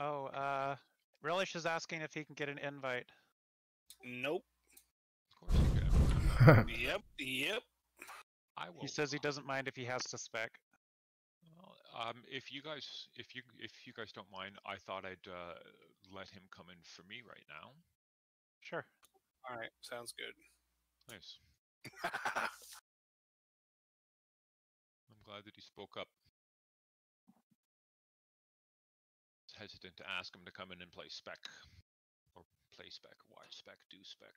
Oh, uh, Relish is asking if he can get an invite. Nope. Of course you can. Yep. Yep. I will. He says he doesn't mind if he has to spec. Well, um, if you guys, if you, if you guys don't mind, I thought I'd uh, let him come in for me right now. Sure. All right. Sounds good. Nice. I'm glad that he spoke up. Hesitant to ask him to come in and play spec, or play spec, watch spec, do spec.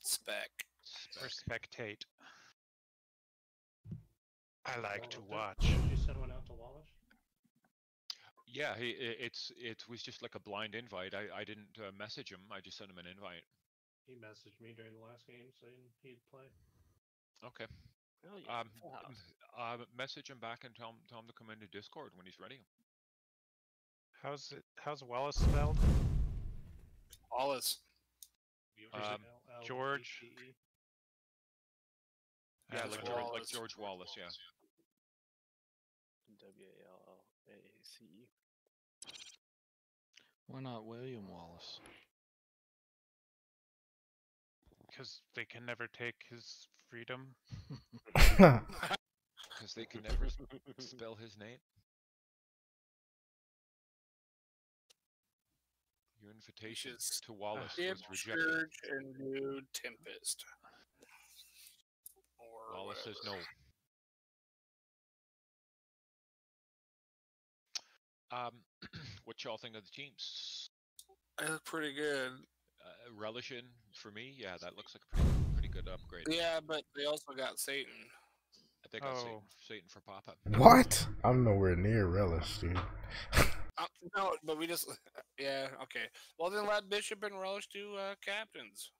Spec. Or spec. spectate. I like to watch. Did you send one out to Wallace? Yeah, he, it's it was just like a blind invite. I I didn't uh, message him. I just sent him an invite. He messaged me during the last game saying he'd play. Okay. Oh, yeah. Um, m- uh, message him back and tell him tell him to come into Discord when he's ready. How's it? How's Wallace spelled? Wallace. Um, George. Yeah, like. George, like Wallace. George Wallace. Yeah. W A L L A A C E. Why not William Wallace? Because they can never take his freedom. Because they can never spell his name. Your invitation Just to Wallace Dip, was rejected. Scourge, and new Tempest. Or Wallace says no. Um, what y'all think of the teams? That's pretty good. Uh, relish in for me, yeah, that looks like a pretty, pretty good upgrade. Yeah, but they also got Satan. I think I'll Satan, Oh. Satan for Papa. what? I'm nowhere near relish, dude. Uh, no, but we just yeah okay. Well then let Bishop and Relish do uh, captains.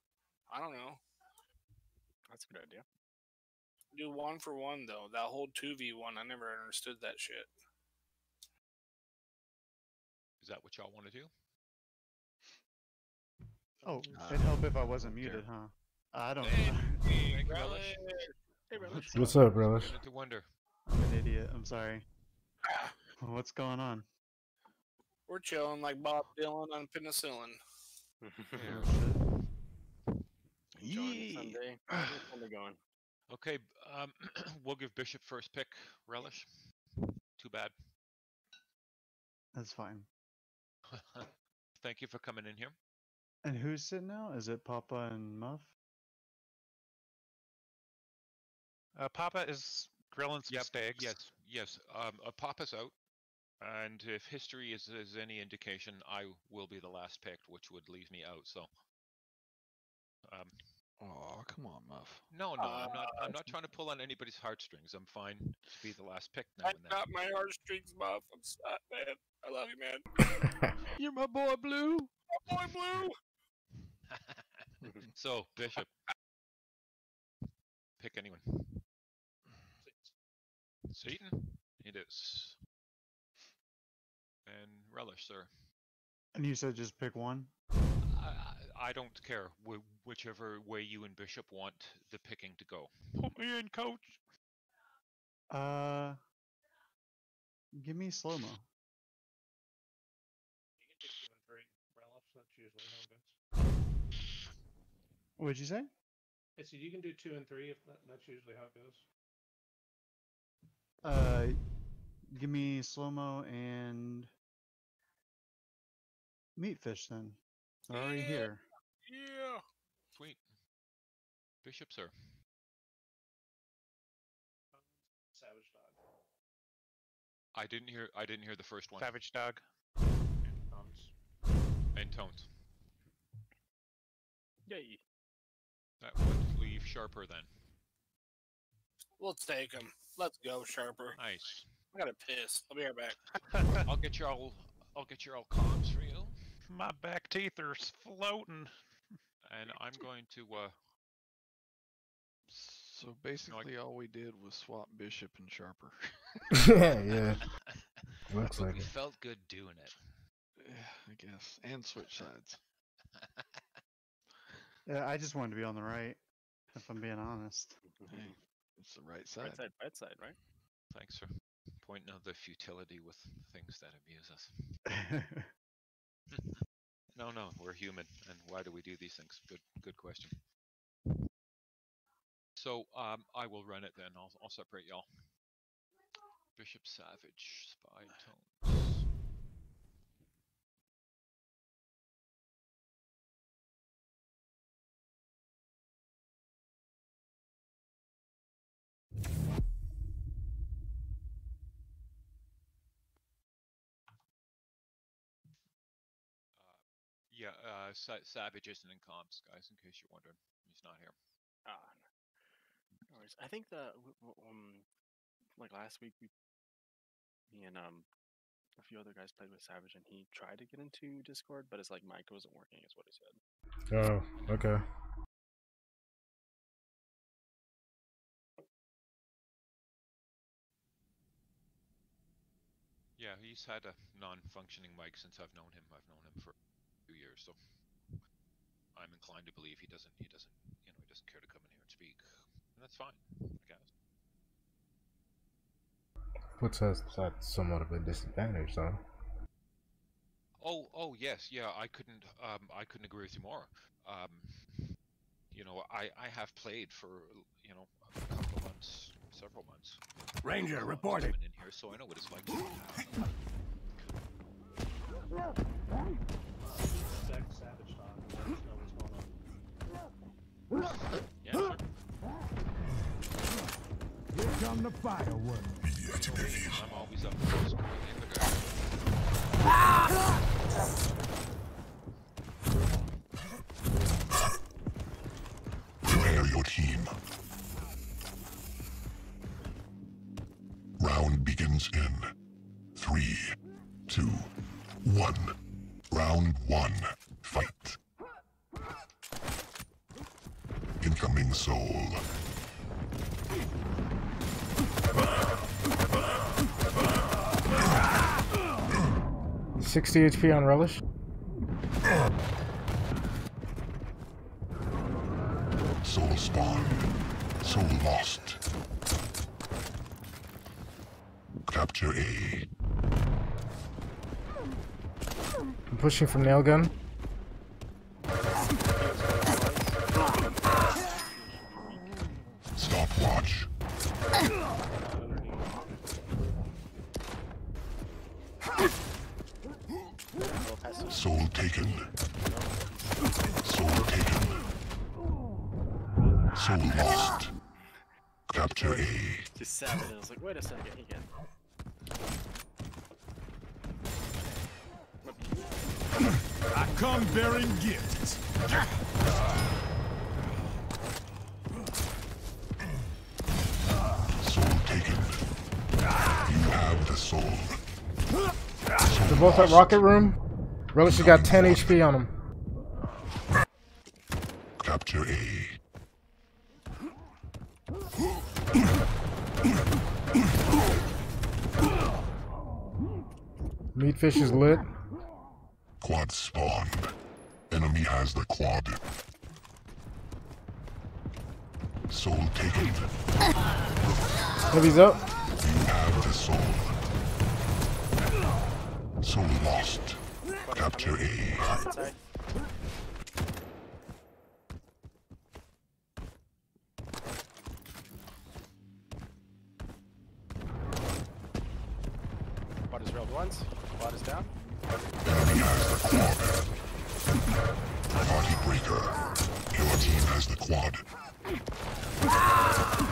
I don't know. That's a good idea. Do one for one though. That whole two v one, I never understood that shit. Is that what y'all want to do? Oh, Uh, it'd help if I wasn't care. muted, huh? I don't Hey, know. hey, Thank Relish. Relish. Hey, Relish. What's up, relish? Beginning to wonder. I'm an idiot. I'm sorry. What's going on? We're chilling like Bob Dylan on penicillin. Enjoying Yee. Sunday. How's your Sunday going? Okay, um, we'll give Bishop first pick. Relish. Too bad. That's fine. Thank you for coming in here. And who's sitting now? Is it Papa and Muff? Uh, Papa is grilling some Yep, steaks. Yes, yes. Um, uh, Papa's out, and if history is, is any indication, I will be the last picked, which would leave me out. So, um, Oh, come on, Muff. no, no, I'm not. I'm not trying to pull on anybody's heartstrings. I'm fine to be the last pick now I and then. got my heartstrings, Buff. I'm sorry, man. I love you, man. You're my boy, Blue. Oh, boy, Blue. so, Bishop, pick anyone. Satan, it is. And relish, sir. And you said just pick one? I, I I don't care wh- whichever way you and Bishop want the picking to go. Put me in, coach. Uh, give me slow mo. You can do two and three. Relish, that's usually how it goes. What'd you say? I said you can do two and three if that, that's usually how it goes. Uh, give me slow mo and meat fish then. They're already Yeah. here. Yeah. Sweet. Bishop, sir. Savage dog. I didn't hear. I didn't hear the first one. Savage dog. And thumbs. And tones. Yay. That would leave sharper then. We'll take him. Let's go, Sharper. Nice. I gotta piss. I'll be right back. I'll get your all. I'll get your all comms for you. My back teeth are floating. And I'm going to. uh So basically, all we did was swap Bishop and Sharper. yeah, yeah. Looks but like we it. felt good doing it. Yeah, I guess, and switch sides. Yeah, I just wanted to be on the right, if I'm being honest. Hey, it's the right side. Right side, right side, right? Thanks for pointing out the futility with things that amuse us. No, no, we're human, and why do we do these things? Good, good question. So, um, I will run it then. I'll, I'll separate y'all. Bishop Savage, Spy Tones. Yeah, uh, Sa- Savage isn't in comms, guys. In case you're wondering, he's not here. Ah, no worries. I think the w- w- um, like last week we, me and um, a few other guys played with Savage, and he tried to get into Discord, but his like mic wasn't working, is what he said. Oh, okay. Yeah, he's had a non-functioning mic since I've known him. I've known him for two years, so I'm inclined to believe he doesn't. He doesn't. You know, he doesn't care to come in here and speak, and that's fine. I guess. Puts us at somewhat of a disadvantage, though. Oh, oh yes, yeah. I couldn't. Um, I couldn't agree with you more. Um, you know, I I have played for you know a couple of months, several months. Ranger, As long reporting. In here, so I know what it's like. To, Zach Savage talk. Let us know what's going on. Yeah, sure. Here come the fireworks. I'm always up for this. in the garden. Prepare your team. Round begins in three, two, one. Round one. Fight. Incoming soul. Sixty HP on relish. Soul spawn. Soul lost. Capture A. I'm pushing from nail gun. They're both at rocket room. Relish has got 10 HP on him. Capture A. Meatfish is lit. Quad spawned. Enemy has the quad. Soul taken. Heavy's up. Quad is railed once. Quad is down. Enemy has the quad. Party breaker. Your team has the quad. Ah!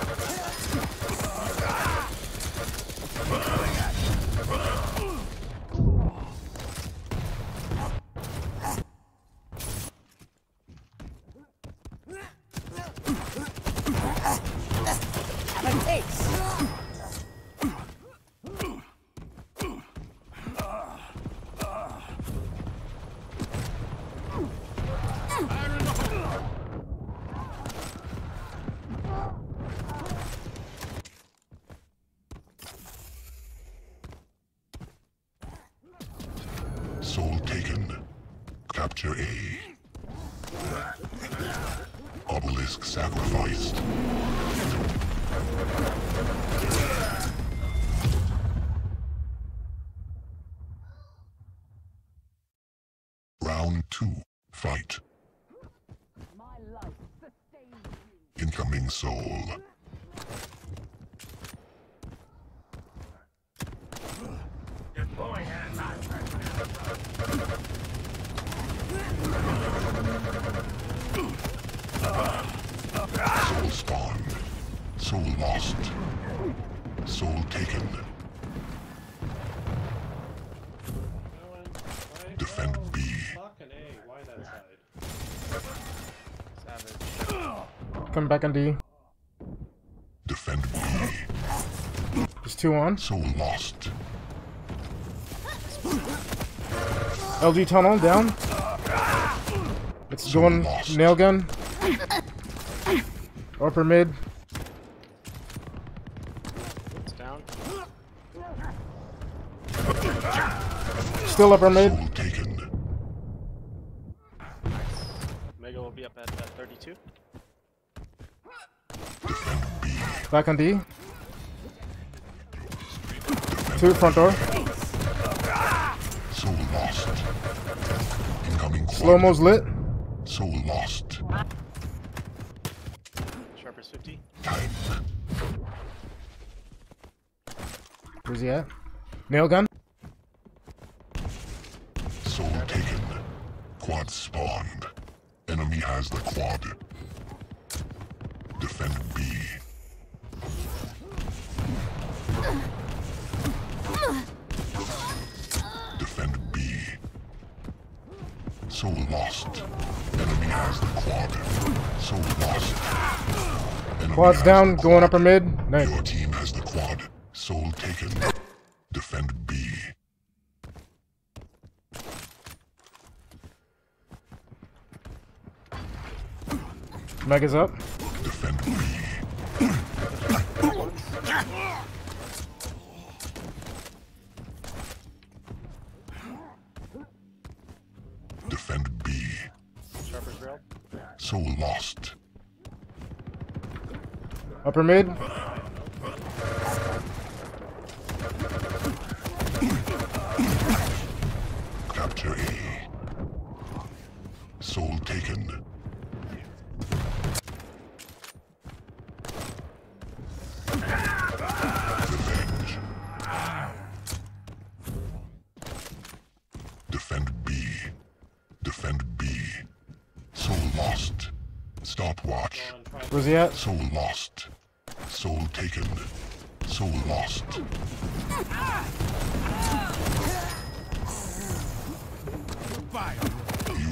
Soul taken. Capture A. Obelisk sacrificed. Round two. Fight. Incoming soul. Soul spawned. Soul lost. Soul taken. Defend B. Fucking A, why that side? Savage. Back on D. Defend me. There's two on. So lost. LG tunnel down. It's going nail gun. Upper mid. It's down. Still upper mid. Soul taken. Mega will be up at, at 32. Back on D. Two front door. Soul lost. Incoming quad. Slow mo's lit. Soul lost. Sharper's 50. Time. Where's he at? Nail gun. Quad's down. Going upper mid. Nice. Your team has the quad. Soul taken. Defend B. Mega's up. Upper mid. Capture A. Soul taken. Revenge. Defend B. Defend B. Soul lost. Stopwatch. Where's he at? Soul lost. Taken. Soul lost. You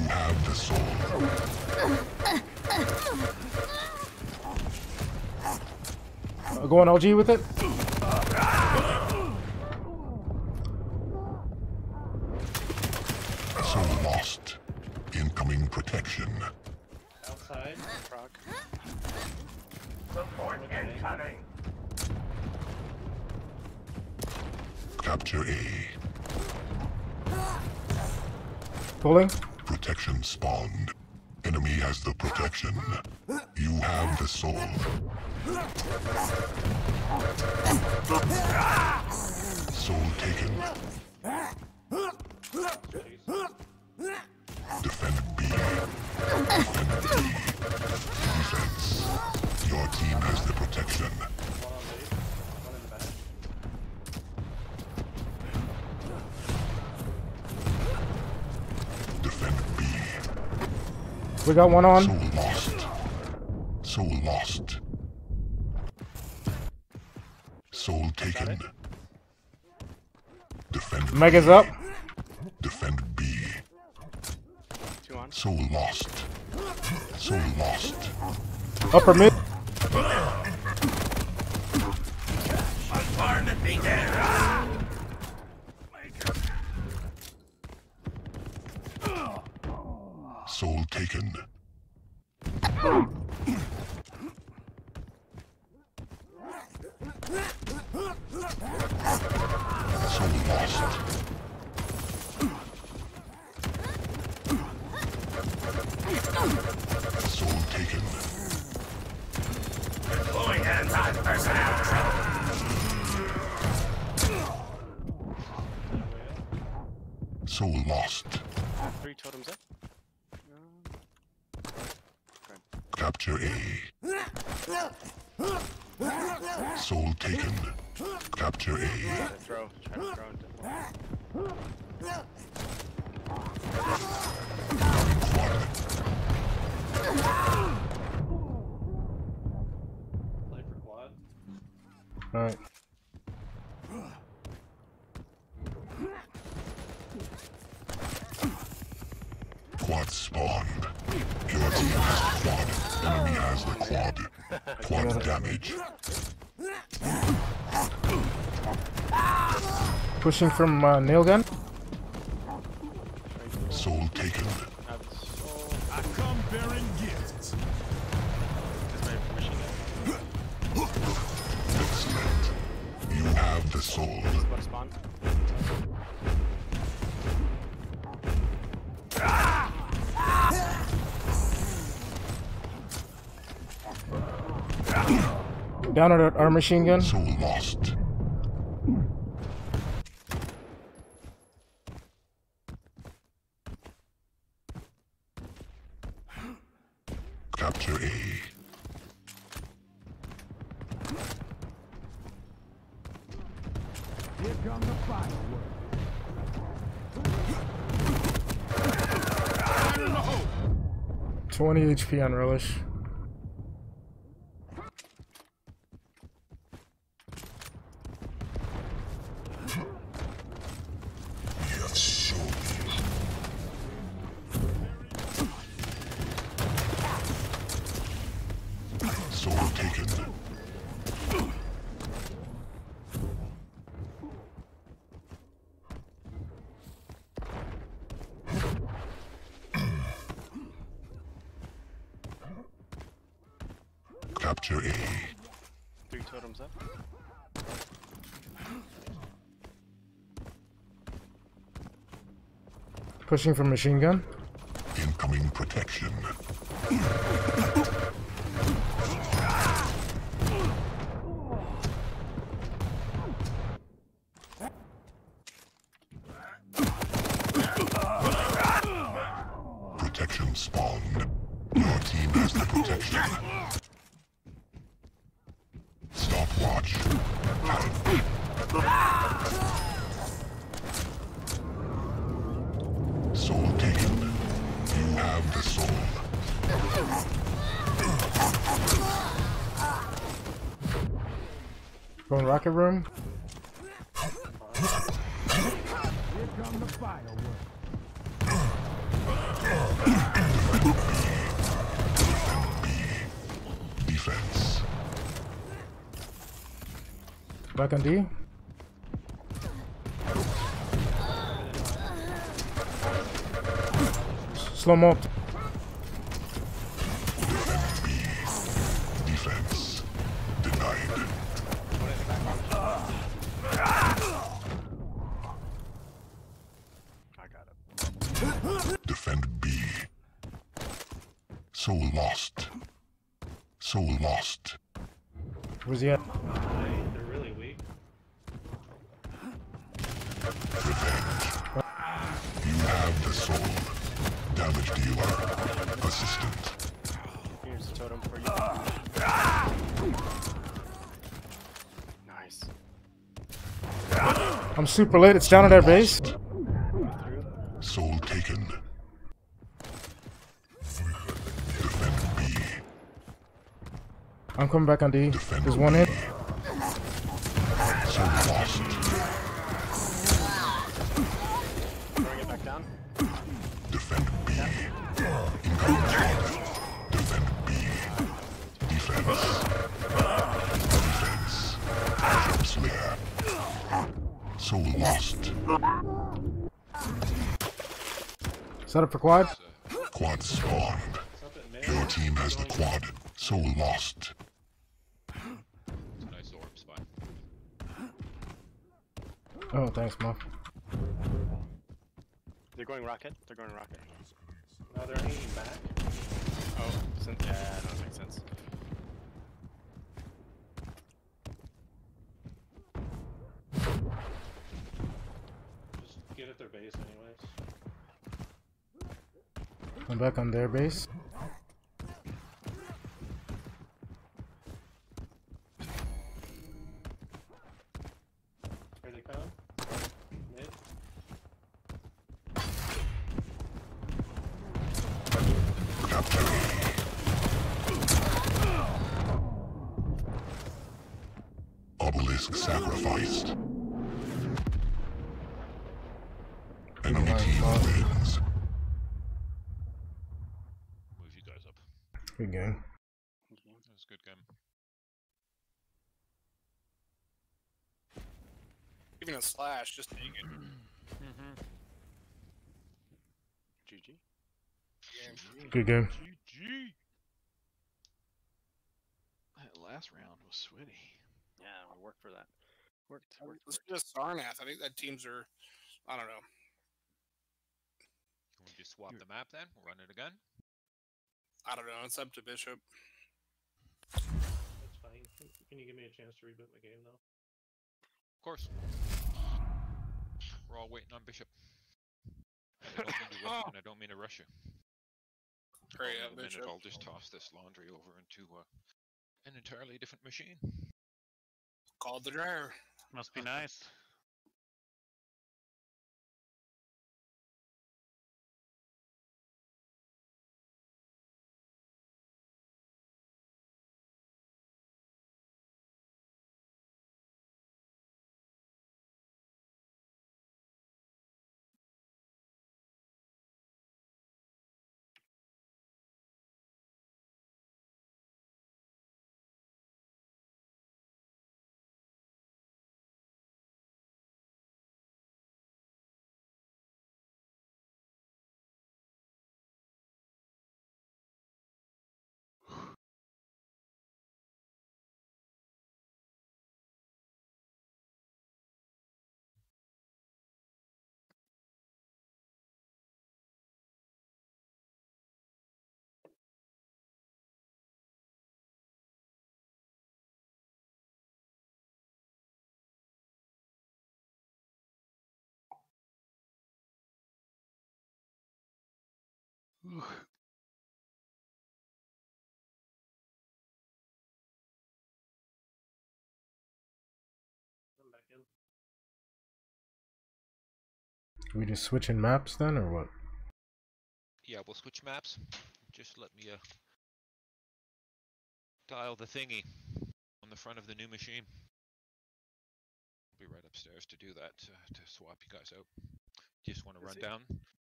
have the soul. I'll go on LG with it. We got one on. Soul lost. Soul lost. Soul taken. Defend Mega's up. Defend B. Two on. Soul lost. Soul lost. Upper mid. Soul lost. Three totems up. Capture A. Soul taken. Capture A. Try to throw. Try to throw into Play for quad. Alright. Quad. Your team has the quad. Enemy has the quad. Quad damage. Pushing from uh, nail gun. Soul taken. I come bearing gifts. Is my machine gun. Excellent. You have the soul. What spawn? Down at our machine gun. Soul lost. Capture A. Here come the fireworks. 20 HP on Relish. Pushing from machine gun. Incoming protection. Protection room. Defense. Back on D. Slow mo. Super late. It's down at our base. Soul taken. Defend B. I'm coming back on D. Defend There's one hit. Set up for quad. Quad spawned. Your team has the quad. so lost. It's a nice orb spot. Oh, thanks, Muff. They're going rocket. They're going rocket. Back on their base. Here they come. Mid. Obelisk sacrificed. Enemy team wins. Move you guys up. Good game. That was a good game. Even a slash, just take it. Mm-hmm. GG. Good game. GG. That last round was sweaty. Yeah, we worked for that. Worked. worked, Let's worked. just Sarnath. I think that teams are. I don't know. Can we just swap the map then? Run it again? I don't know. It's up to Bishop. That's fine. Can you give me a chance to reboot my game though? Of course. We're all waiting on Bishop. And I don't mean to rush, and I don't mean to rush you. Hurry In up, a minute, Bishop. I'll just toss this laundry over into uh, an entirely different machine. Called the dryer. Must be nice. I'm back in. We just switching maps then, or what? Yeah, we'll switch maps. Just let me uh, dial the thingy on the front of the new machine. I'll be right upstairs to do that uh, to swap you guys out. You just want to Is run it- down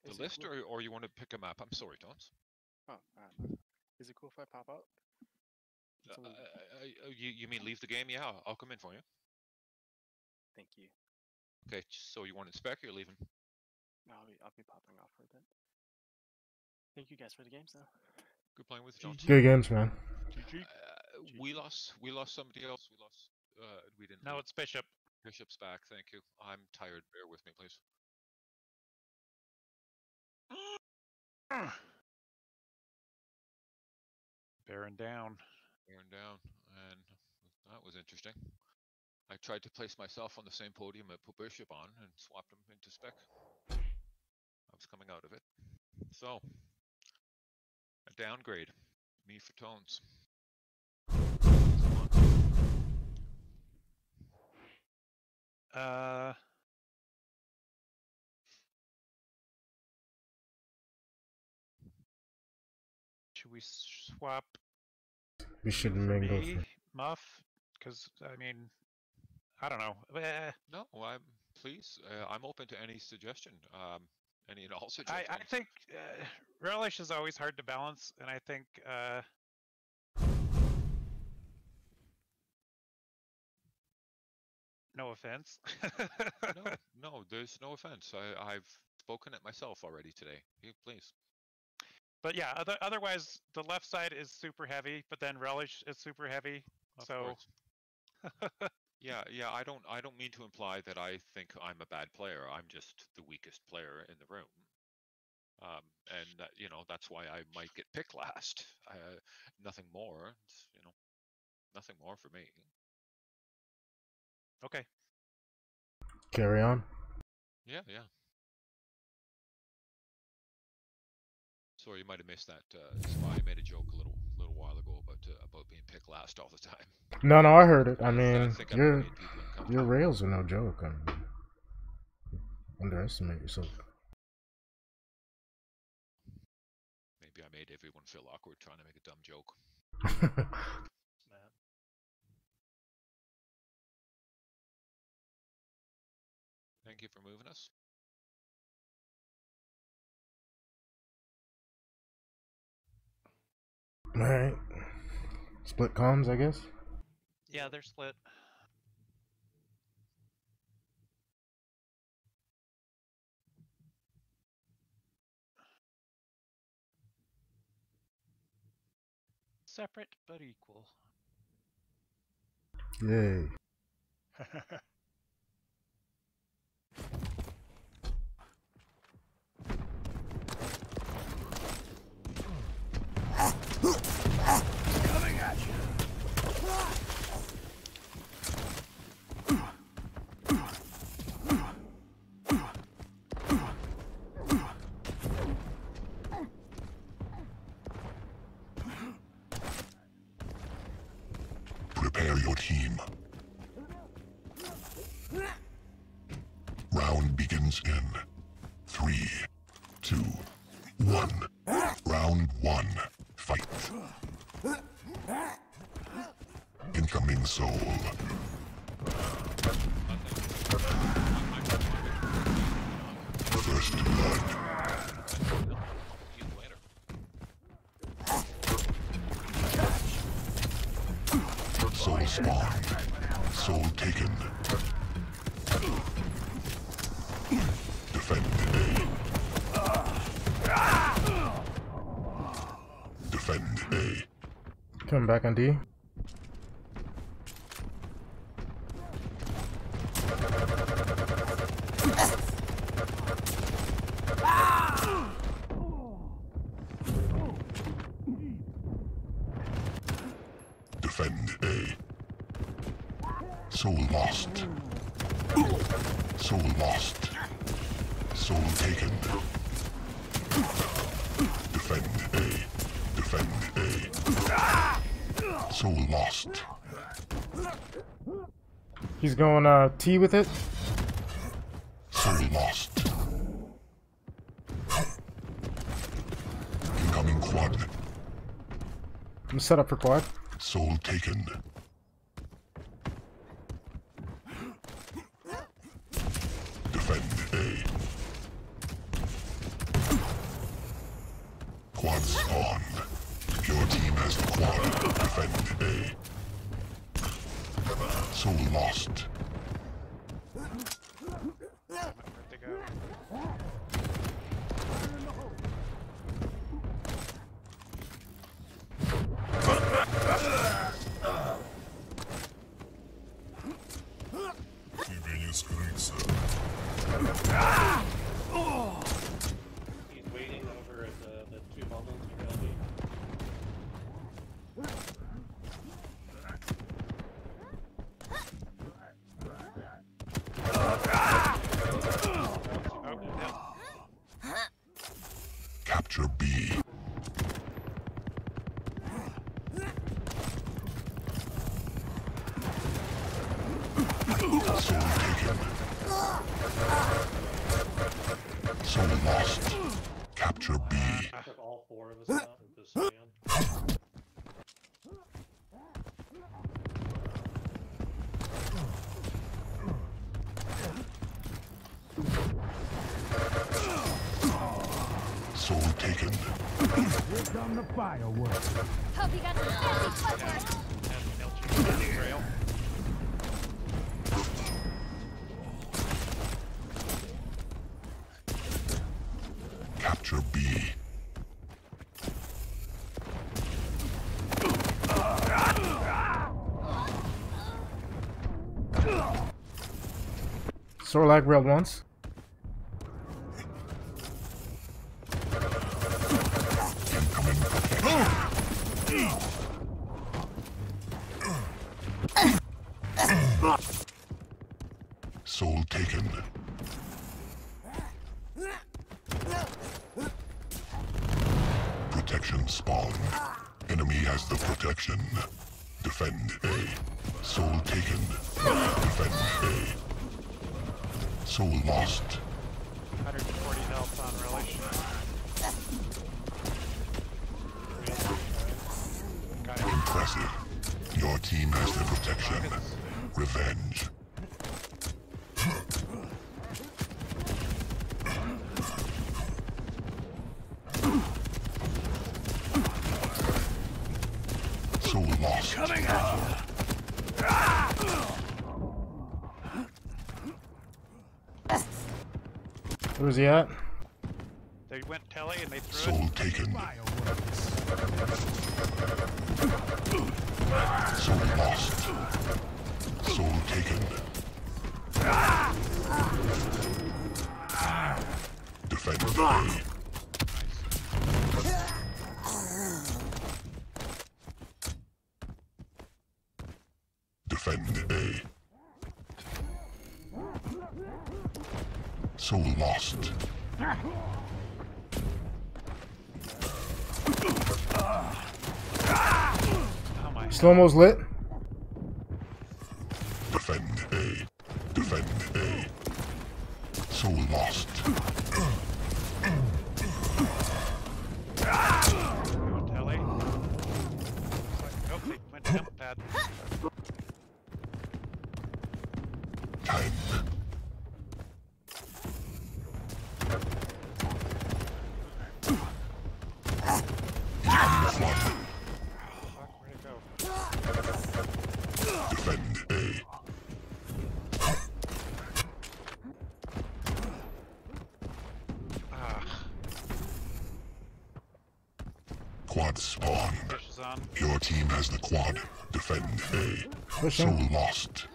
the is list, cool- or or you want to pick a map? I'm sorry, Tones. Oh, uh, is it cool if I pop out? Uh, uh, uh, you you mean leave the game? Yeah, I'll, I'll come in for you. Thank you. Okay, so you want to spec? You're leaving. No, I'll be I'll be popping off for a bit. Thank you guys for the games though. Good playing with you, Tones. Good games, man. Uh, we lost. We lost somebody else. We lost. Uh, we didn't. No, lose. it's Bishop. Bishop's back. Thank you. I'm tired. Bear with me, please. Bearing down. Bearing down, and that was interesting. I tried to place myself on the same podium that put Bishop on and swapped him into spec. I was coming out of it. So, a downgrade. Me for tones. Uh. We swap We should mingle. me, Muff? Because I mean, I don't know. Eh, No, I'm please. Uh, I'm open to any suggestion. Um, any and all I, suggestions. I think uh, relish is always hard to balance, and I think uh, no offense. no, no, there's no offense. I, I've spoken it myself already today. Please. But yeah, other, otherwise the left side is super heavy, but then relish is super heavy. Of so. Yeah, yeah. I don't. I don't mean to imply that I think I'm a bad player. I'm just the weakest player in the room. Um, and that, you know that's why I might get picked last. Uh, nothing more. It's, you know, nothing more for me. okay. Carry on. Yeah, yeah. Sorry, you might have missed that. Uh, Spy made a joke a little little while ago about uh, about being picked last all the time. No, no, I heard it. I I mean, I your made people uncomfortable. your rails are no joke. I mean, underestimate yourself. Maybe I made everyone feel awkward trying to make a dumb joke. Thank you for moving us. All right, split comms, I guess. Yeah, they're split. Separate but equal. Yay. Coming at you. Prepare your team. Round begins in three, two, one. Round one. Fight. Incoming soul. First blood. See you later. Soul spawned. Soul taken. Defend A. Defend A. Back on D. Defend A. Soul lost. Soul lost. Soul taken. Soul lost. He's going uh T with it. Soul lost. Incoming quad. I'm set up for quad. Soul taken. Sorlag rail once. So lost. 140 health on relation. Impressive. Your team has the protection. Revenge. Where's he at? They went telly and they threw Soul it. taken. Soul lost. Soul taken. almost lit. so lost.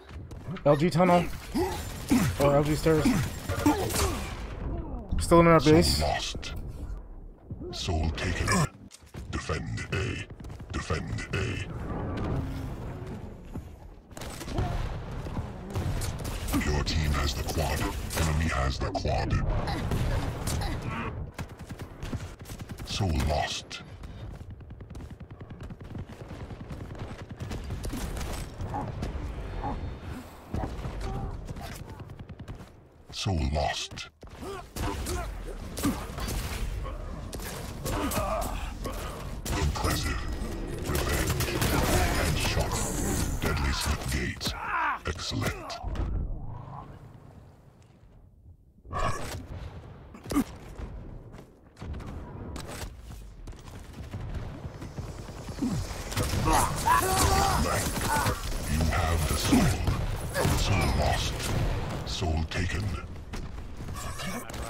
LG tunnel. Or LG stairs. Still in our base. So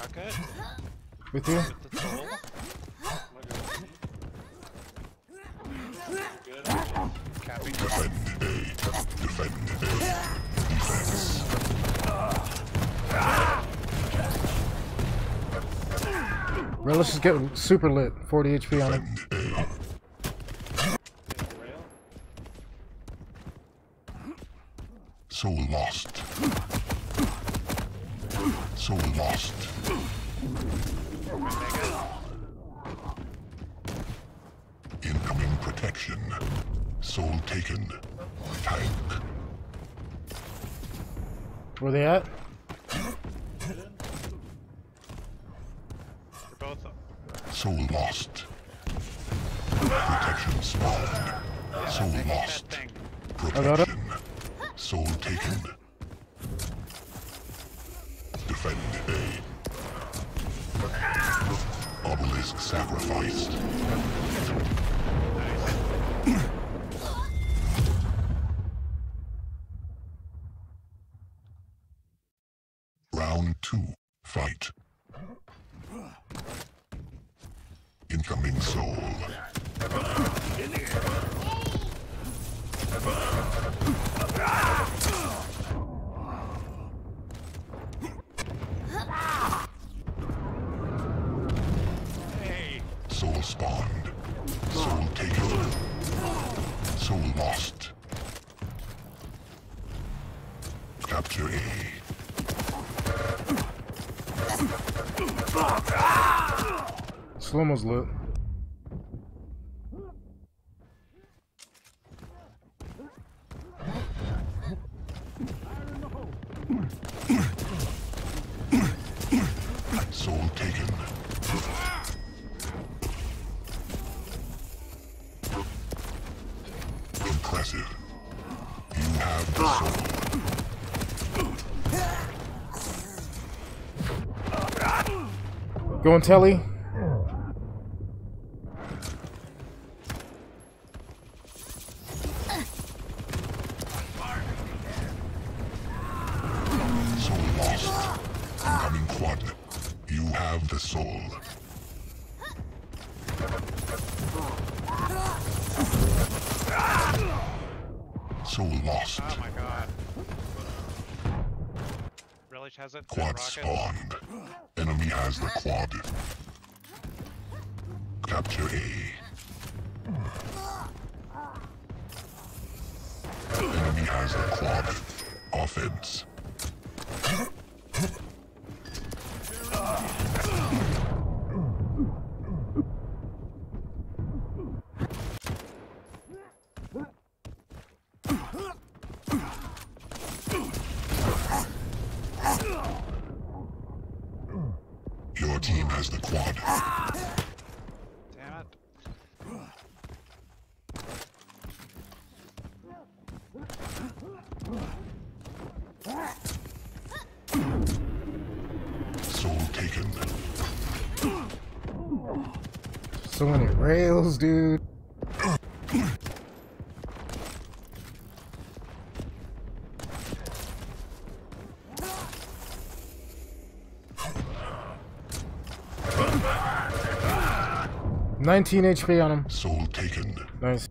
rocket. With you? Capping. Relish is getting super lit. 40 HP on it. almost lit. Soul taken. Impressive. You have the soul. Going telly. pocket. so many rails, dude. Nineteen HP on him. Soul taken. Nice.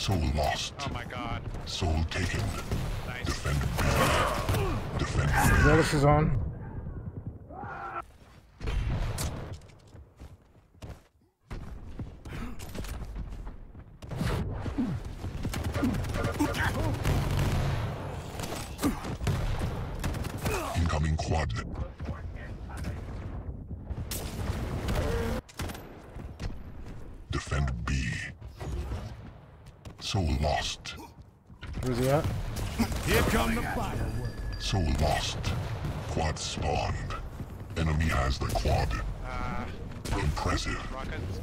Soul lost. Oh my god. Soul taken. Nice. Defend. Defend. Zealous is on. as the quad. Uh, Impressive. Rockets.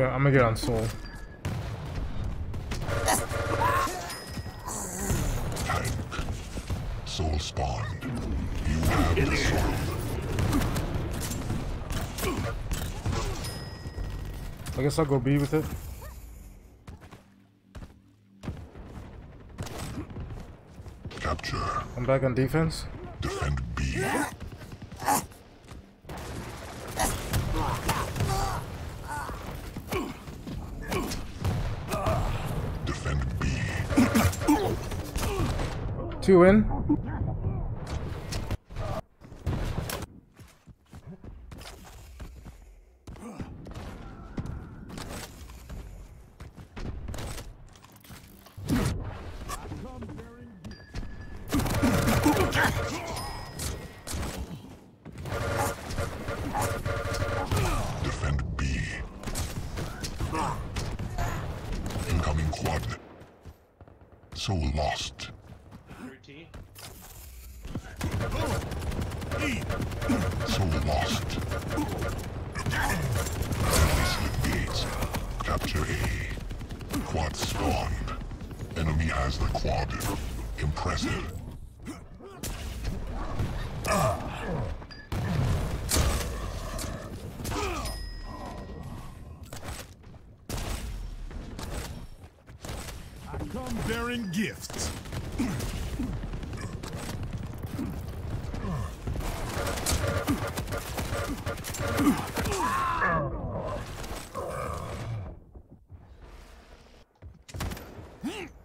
Yeah, I'm gonna get on soul. Soul spawned. You have the soul. I guess I'll go B with it. Capture. I'm back on defense. Two in. Soul lost. Soul lost. Capture A. Quad spawned. Enemy has the quad. Impressive. I come bearing gifts.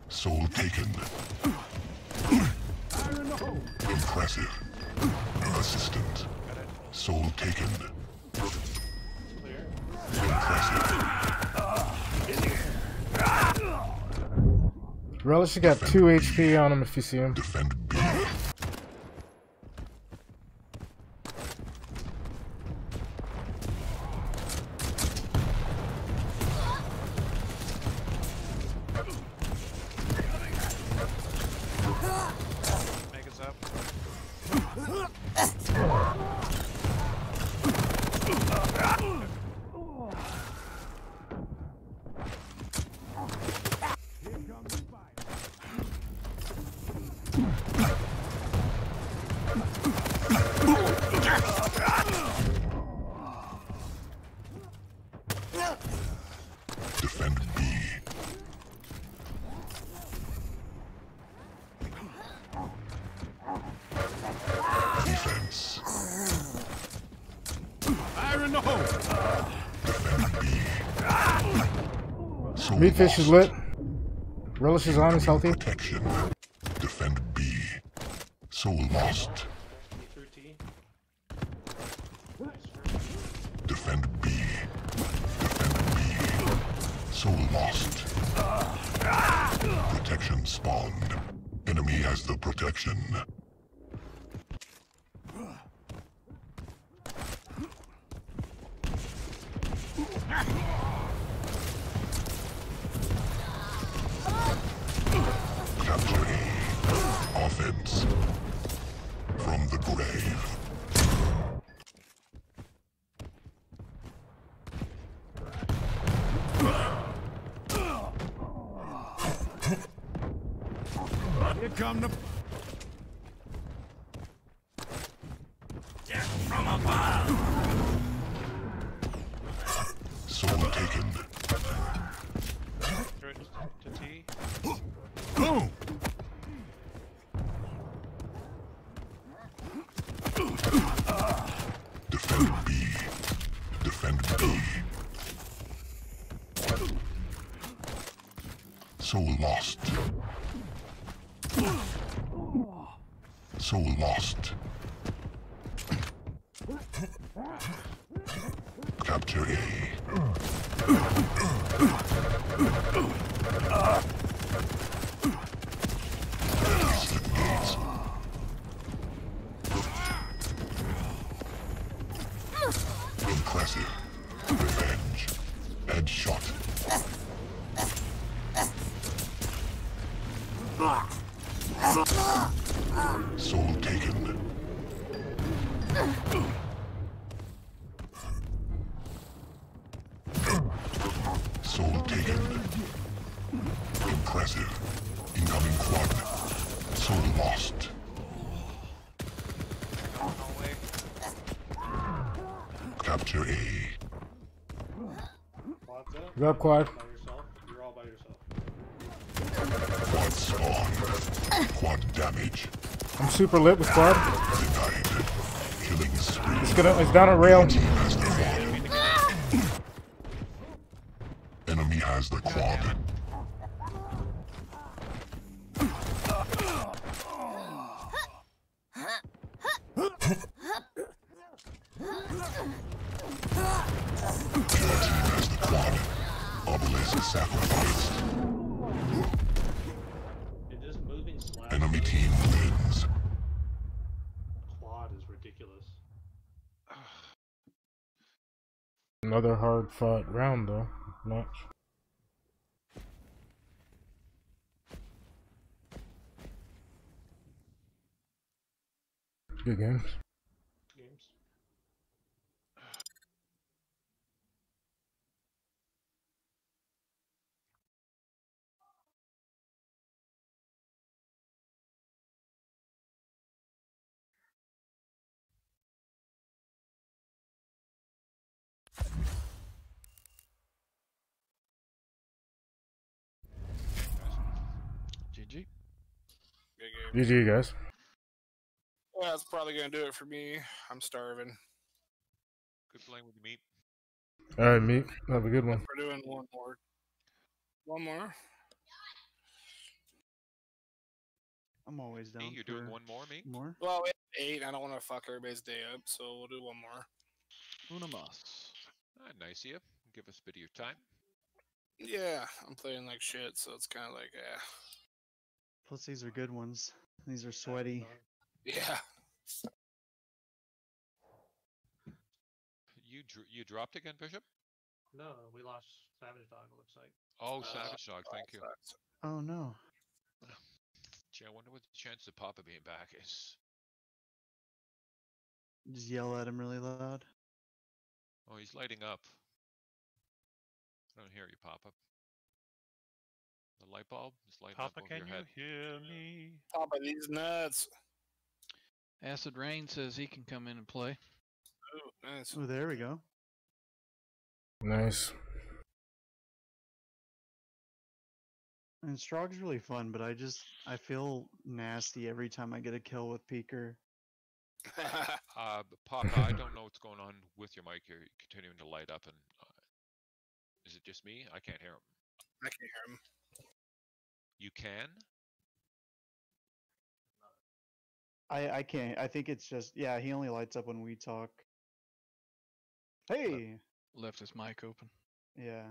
Soul taken. Impressive. Assistant. Soul taken. Clear. Impressive. Relish has got 2 HP on him if you see him. Defend Meatfish is lit. Relish is on, he's healthy. Overtaken. Turret to Defend B. Defend B. So lost. So lost. Up. Quad. You're all by yourself. Spawn. Quad damage. I'm super lit with quad. It's gonna. Down a rail. Team has the quad. Enemy has the quad. Your team has the quad. Obelisk sacrificed. It just moving slash. Enemy team wins. Quad is ridiculous. Hard fought round though. Match. Good. Games. GG. Good game. GG guys. Well, that's probably gonna do it for me. I'm starving. Good playing with you, meat. All right, meet. Have a good one. We're doing one more. One more. I'm always down. Me, you're doing one more, meat. More. Well, we have eight. I don't want to fuck everybody's day up, so we'll do one more. Una mas. Ah, nice of you. Give us a bit of your time. Yeah, I'm playing like shit, so it's kind of like, eh. Plus, these are good ones. These are sweaty. Yeah. You dr- you dropped again, Bishop? No, we lost Savage Dog. It looks like. Oh, Uh, Savage Dog, thank you. Oh no. Gee, I wonder what the chance of Papa being back is. Just yell at him really loud. Oh, he's lighting up. I don't hear you, Papa. The light bulb is lighting Papa, up over can your you head. hear me? Papa, these nuts. Acid Rain says he can come in and play. Oh, nice. Oh, there we go. Nice. And Strogg's really fun, but I just I feel nasty every time I get a kill with Peeker. Uh, Papa, I don't know what's going on with your mic. You're continuing to light up, and uh, is it just me? I can't hear him. I can't hear him. You can? I I can't. I think it's just yeah. He only lights up when we talk. Hey. Left his mic open. Yeah.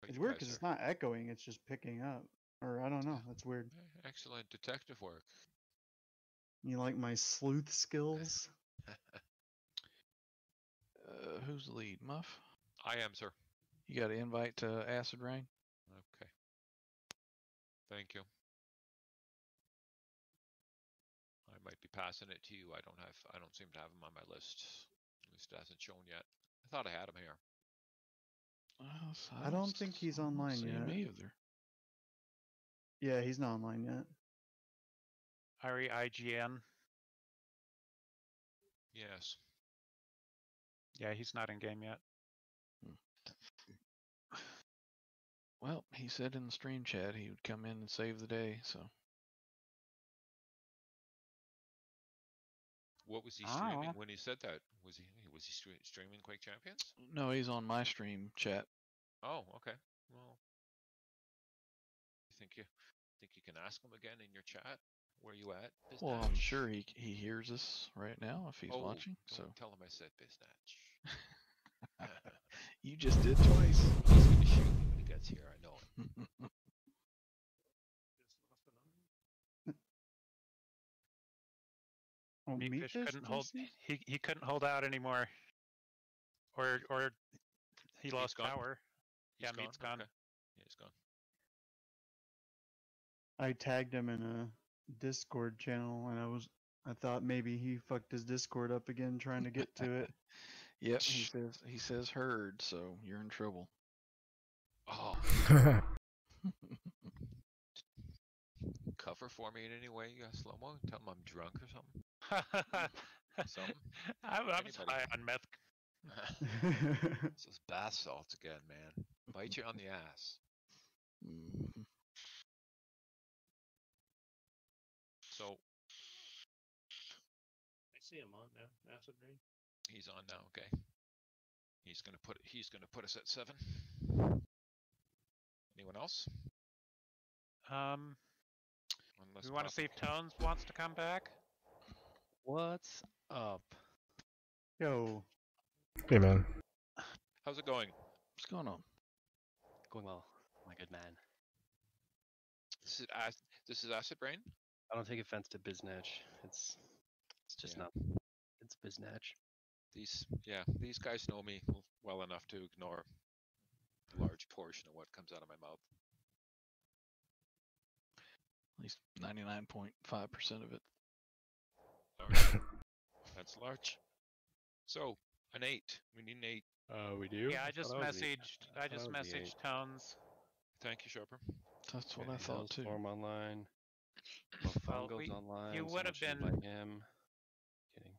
But It's weird guys because it's not echoing. It's just picking up. Or I don't know. That's weird. Excellent detective work. You like my sleuth skills? Uh, who's the lead? Muff? I am, sir. You got an invite to Acid Rain? Okay. Thank you. I might be passing it to you. I don't have. I don't seem to have him on my list. At least it hasn't shown yet. I thought I had him here. S- I don't think he's online yet. him either. Yeah, he's not online yet. Irie IGN. Yes. Yeah, he's not in game yet. Well, he said in the stream chat he would come in and save the day, so What was he streaming Ah. when he said that? Was he was he streaming Quake Champions? no, he's on my stream chat. Oh, okay. Well, I think think you think you can ask him again in your chat where you at? Well, I'm sure he he hears us right now if he's Oh, watching. So tell him I said Biznatch. you just did twice. He's gonna shoot me when he gets here. I know it. Oh, Meatfish Meatfish, couldn't hold. He he couldn't hold out anymore. Or or he lost gone? power. He's yeah, meat's gone. Okay. Yeah, he's gone. I tagged him in a Discord channel, and I was I thought maybe he fucked his Discord up again trying to get to it. Yep, he says he says heard, so you're in trouble. Oh, cover for me in any way, uh, slow mo. Tell him I'm drunk or something. Something. I, I was Anybody. high on meth. It's those bath salts again, man. Bite you on the ass. So I see him on now. Acid rain. he's on now. Okay. He's gonna put he's gonna put us at seven. Anyone else? Um, Unless we want to see if possible. Tones wants to come back. What's up? Yo, Hey man. How's it going? What's going on? Going well, my good man. This is ac- this is acid brain. I don't take offense to Biznatch. It's it's just Yeah. not. It's Biznatch. These yeah, these guys know me well enough to ignore a large portion of what comes out of my mouth. At least ninety nine point five percent of it. Large. That's large. So an eight. We need an eight. Uh, we do. Yeah, I just messaged. I just messaged Tones. Thank you, Sharper. That's what Okay, I thought Hell's too. Form online. Well, Mofongo's we- online. you so would have to invite been- him. Kidding.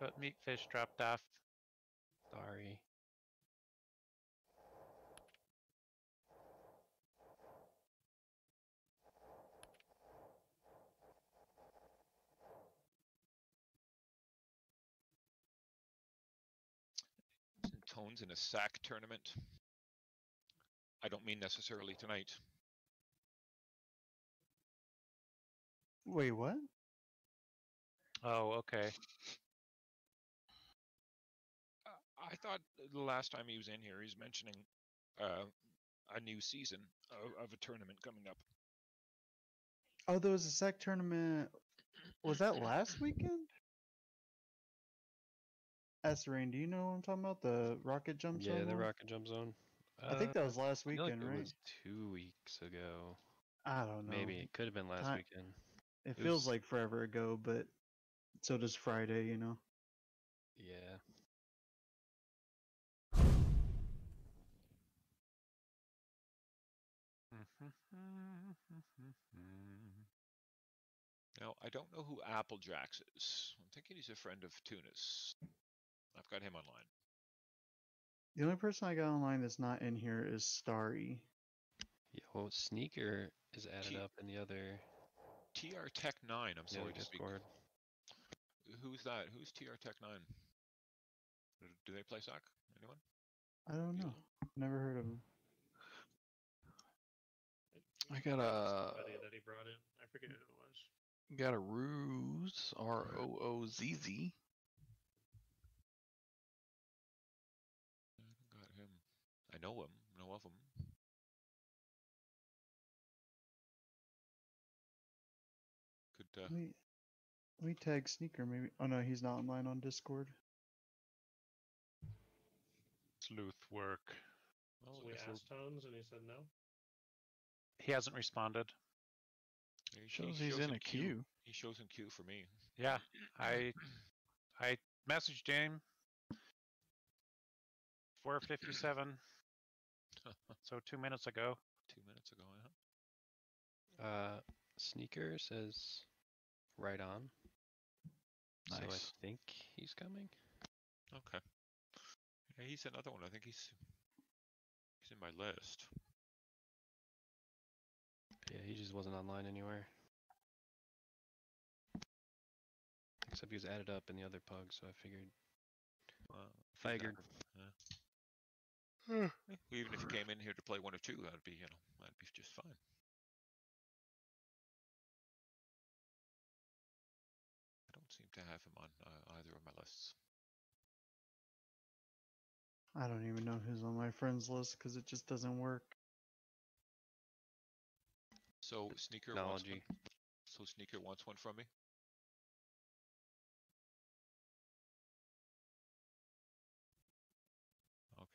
But Meatfish dropped off. Sorry. Tones in a Sac tournament. I don't mean necessarily tonight. wait, what? Oh, okay. Uh, I thought the last time he was in here, he's mentioning uh, a new season of, of a tournament coming up. Oh, there was a sec tournament. Was that last weekend? Rain, do you know what I'm talking about? The rocket jump Yeah, zone the one? rocket jump zone. I think that Uh, was last I feel like weekend, it right? was two weeks ago. I don't know. Maybe it could have been last Ti- weekend. It It feels was- like forever ago, but so does Friday, you know. Yeah. Now, I don't know who Applejacks is. I'm thinking he's a friend of Tunis. I've got him online. The only person I got online that's not in here is Starry. Yo, Sneaker is added Gee. up in the other, TR Tech 9, I'm sorry to speak. Discord. Who's that? Who's TR Tech 9? Do- Do they play SAC? Anyone? I don't know. Never heard of him. I got a Somebody that he brought in. I forget who it was. got a ruse R O O Z Z. know him. Know of him. Could uh, Let me tag Sneaker maybe. Oh no, he's not online on Discord. Sleuth work. oh, So we yes, asked Tones and he said no. He hasn't responded. he- he Shows he's shows in a queue. He shows in queue for me. Yeah, I I messaged him. 457. So two minutes ago. Two minutes ago, huh? Uh, Sneaker says right on. Nice. So I think he's coming. Okay. Yeah, he's another one. I think he's he's in my list. Yeah, he just wasn't online anywhere. Except he was added up in the other pug, so I figured. Well, Figured. Yeah. Hmm. Eh, even if you came in here to play one or two, that'd be you know that'd be just fine. I don't seem to have him on uh, either of my lists. I don't even know who's on my friends list because it just doesn't work. So sneaker wants one, so sneaker wants one from me.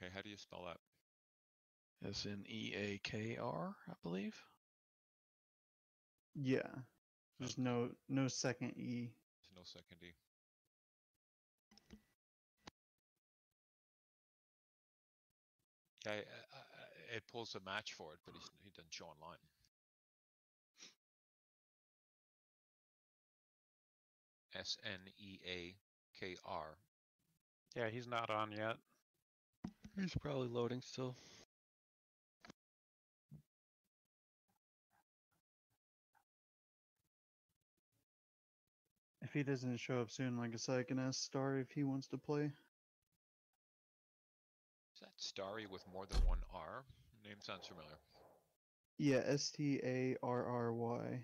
Okay, how do you spell that? S N E A K R, I believe. Yeah. There's no no second E. There's no second E. Yeah, I, I, I- it pulls a match for it, but he's, he doesn't show online. S N E A K R. Yeah, he's not on yet. He's probably loading still. If he doesn't show up soon, like I said, I can ask Star if he wants to play. Is that Starry with more than one R? Name sounds familiar. Yeah, S T A R R Y.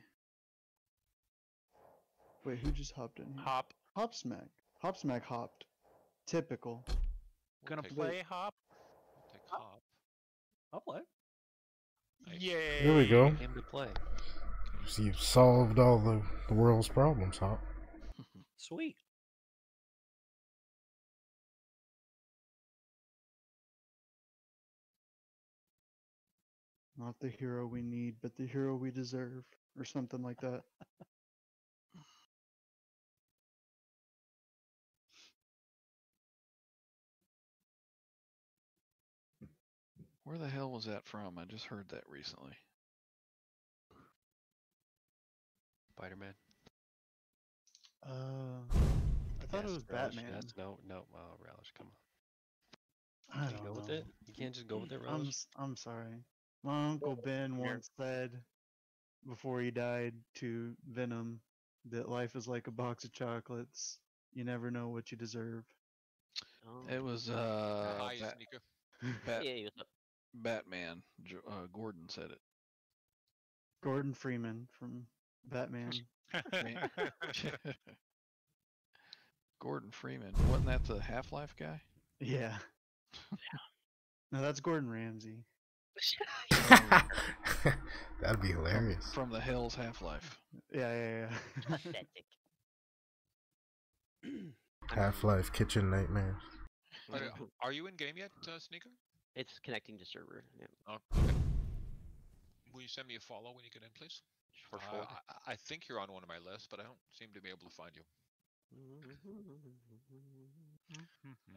Wait, who just hopped in here? Hop. Hopsmack. Hopsmack hopped. Typical. Gonna take- play hop. We'll take Hop. I'll play. Nice. Yay. There we go. Came to play. So you've solved all the, the world's problems, Hop. Sweet. Not the hero we need, but the hero we deserve, or something like that. Where the hell was that from? I just heard that recently. Spider Man. Uh, I thought it was Batman. That's no, no. Uh, Relish, come on. I You don't go with it. You can't just go with it, Ralph. I'm Relish. s- I'm sorry. My uncle Ben once said, before he died, to Venom, that life is like a box of chocolates. You never know what you deserve. Oh. It was uh, Hi, Bat- sneaker. Bat- Yeah, what's up? Batman. Uh, Gordon said it. Gordon Freeman from Batman. Gordon Freeman. Wasn't that the Half Life guy? yeah. No, that's Gordon Ramsay. That'd be hilarious. From the Hell's Half Life. Yeah, yeah, yeah. Pathetic. Half Life Kitchen Nightmares. Are, are you in game yet, uh, sneaker? It's connecting to server. Yeah. Okay. Will you send me a follow when you get in, please? For Uh. I, I think you're on one of my lists, but I don't seem to be able to find you.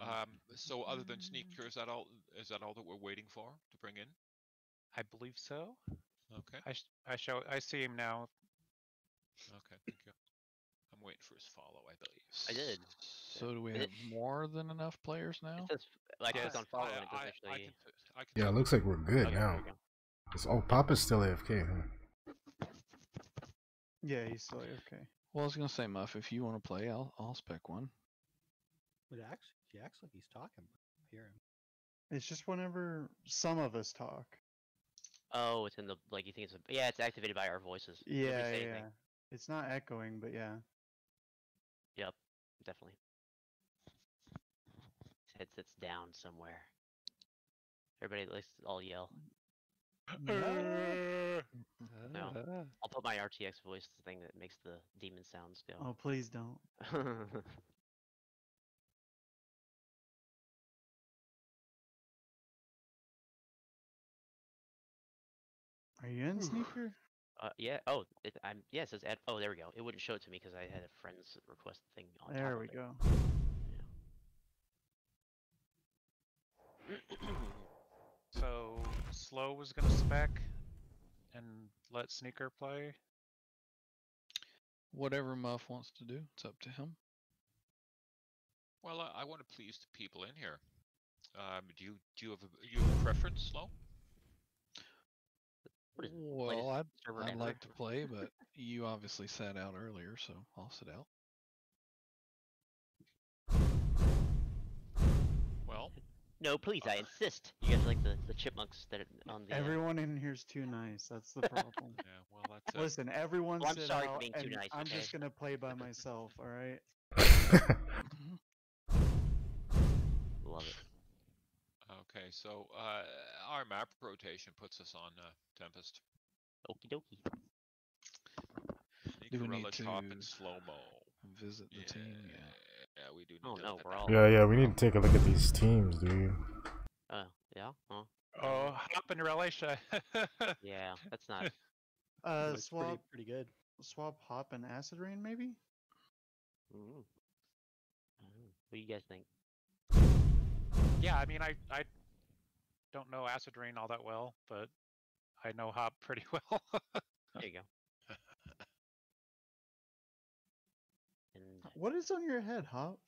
Um, so other than sneaker, is that all? Is that all that we're waiting for to bring in? I believe so. Okay. I sh- I show I see him now. Okay. Thank you. I'm waiting for his follow, I believe. I did. So do we have more than enough players now? It says like Yes, click on follow and it I, I, I can, t- I can Yeah, it looks like we're good Okay, now. we go. 'Cause- Oh, Papa's still AFK, huh? Yeah, he's still AFK. Well, I was gonna say, Muff, if you want to play, I'll I'll spec one. It acts, he acts like he's talking. I hear him. It's just whenever some of us talk. Oh, it's in the like you think it's a, yeah, it's activated by our voices. Nobody Yeah, yeah. anything. It's not echoing, but yeah. Yep, definitely. His headset's down somewhere. Everybody, let's all yell. No. I'll put my RTX voice thing that makes the demon sounds go. Oh, please don't. Are you in, Sneaker? Uh, yeah. Oh, it, I'm. Yeah, it says add. Oh, there we go. It wouldn't show it to me because I had a friend's request thing on top There of we it. go. So slow was gonna spec and let sneaker play. Whatever Muff wants to do, it's up to him. Well, I, I want to please the people in here. Um, do you do you have a you have a preference, Slow? What is Well, I'd, I'd like to play, but you obviously sat out earlier, so I'll sit out. Well, No, please, I insist. You guys are like the, the chipmunks that are on the. uh, Everyone in here's too nice. That's the problem. yeah. Well, that's uh, Listen, everyone Well, I'm sit sorry for being too nice, I'm just gonna play by myself. All right. Love it. Okay, so uh, our map rotation puts us on uh, Tempest. Okie dokie. Do we need Nicorella top in to slow mo. Visit the team. Yeah. Yeah, we do. Need Oh to no, look we're all. Yeah, yeah, we need to take a look at these teams, dude. Uh, yeah. Huh? Oh, hop and relish. uh, Yeah, that's not. Uh, Looks swap, pretty, pretty good. swap hop and acid rain, maybe. Mm. Mm. What do you guys think? yeah, I mean, I I don't know acid rain all that well, but I know hop pretty well. There you go. And What is on your head, Hop?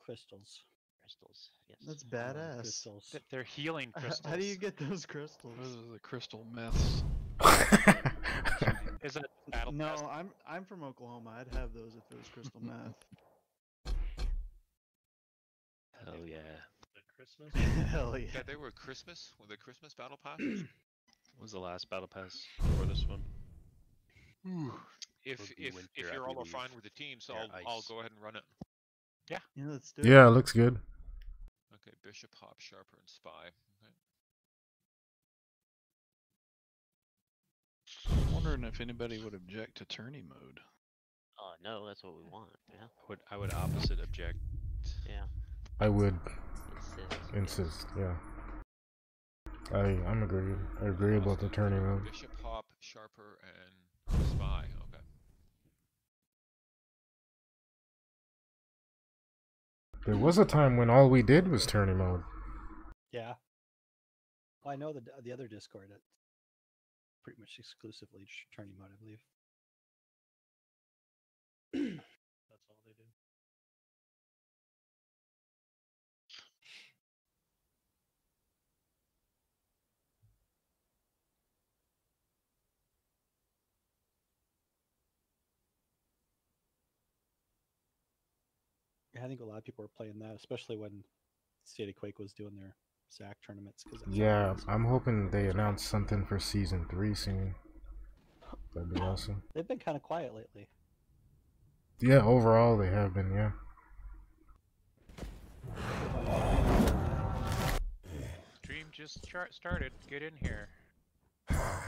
Crystals. crystals. Yes. That's badass. Crystals. Th- They're healing crystals. How do you get those crystals? Those are the crystal meths. Is it battle No, pass? I'm I'm from Oklahoma. I'd have those if it was crystal meth. Hell yeah. The Christmas. Hell yeah. Yeah, they were Christmas. Were they Christmas battle pass. What was the last battle pass for this one? if if winter, if you're all believe. fine with the teams, Yeah, I'll I'll go ahead and run it. Yeah, let's do it. Yeah, looks good. Okay, Bishop, Hop, Sharper, and Spy. Okay. I'm wondering if anybody would object to tourney mode. Uh, no, that's what we want. Yeah. I would I would opposite object. Yeah. I would Insist. insist, yeah. I I'm agree. I agree about the tourney mode. Bishop, Hop, Sharper, and Spy. Okay. There was a time when all we did was tourney mode. Yeah. Well, I know the the other Discord. It's pretty much exclusively turning tourney mode, I believe. I think a lot of people were playing that, especially when State of Quake was doing their SAC tournaments. Cause that's all it Yeah. I'm hoping they announce something for season three soon. That'd be awesome. They've been kind of quiet lately. Yeah, overall they have been, yeah. Stream just started. Get in here.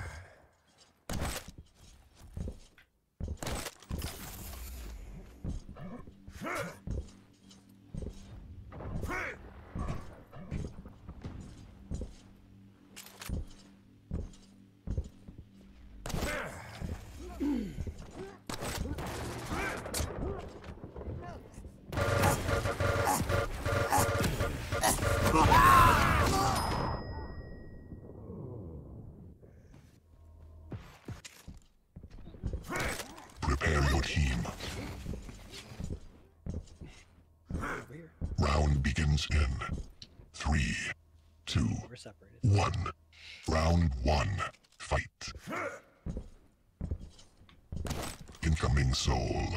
separated. one. Round one. Fight. Incoming soul.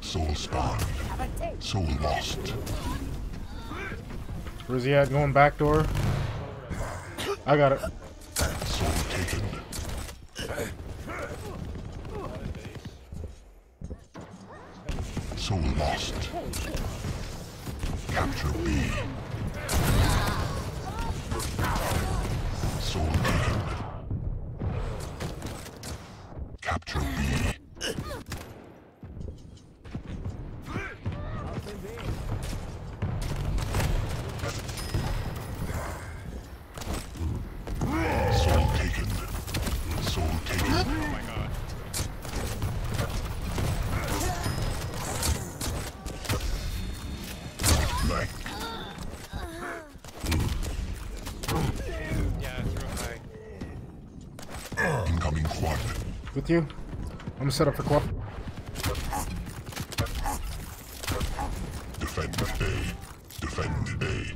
Soul spawned. Soul lost. Where's he at? Going back door? I got it. Set up for quad. Defend A. Defend A.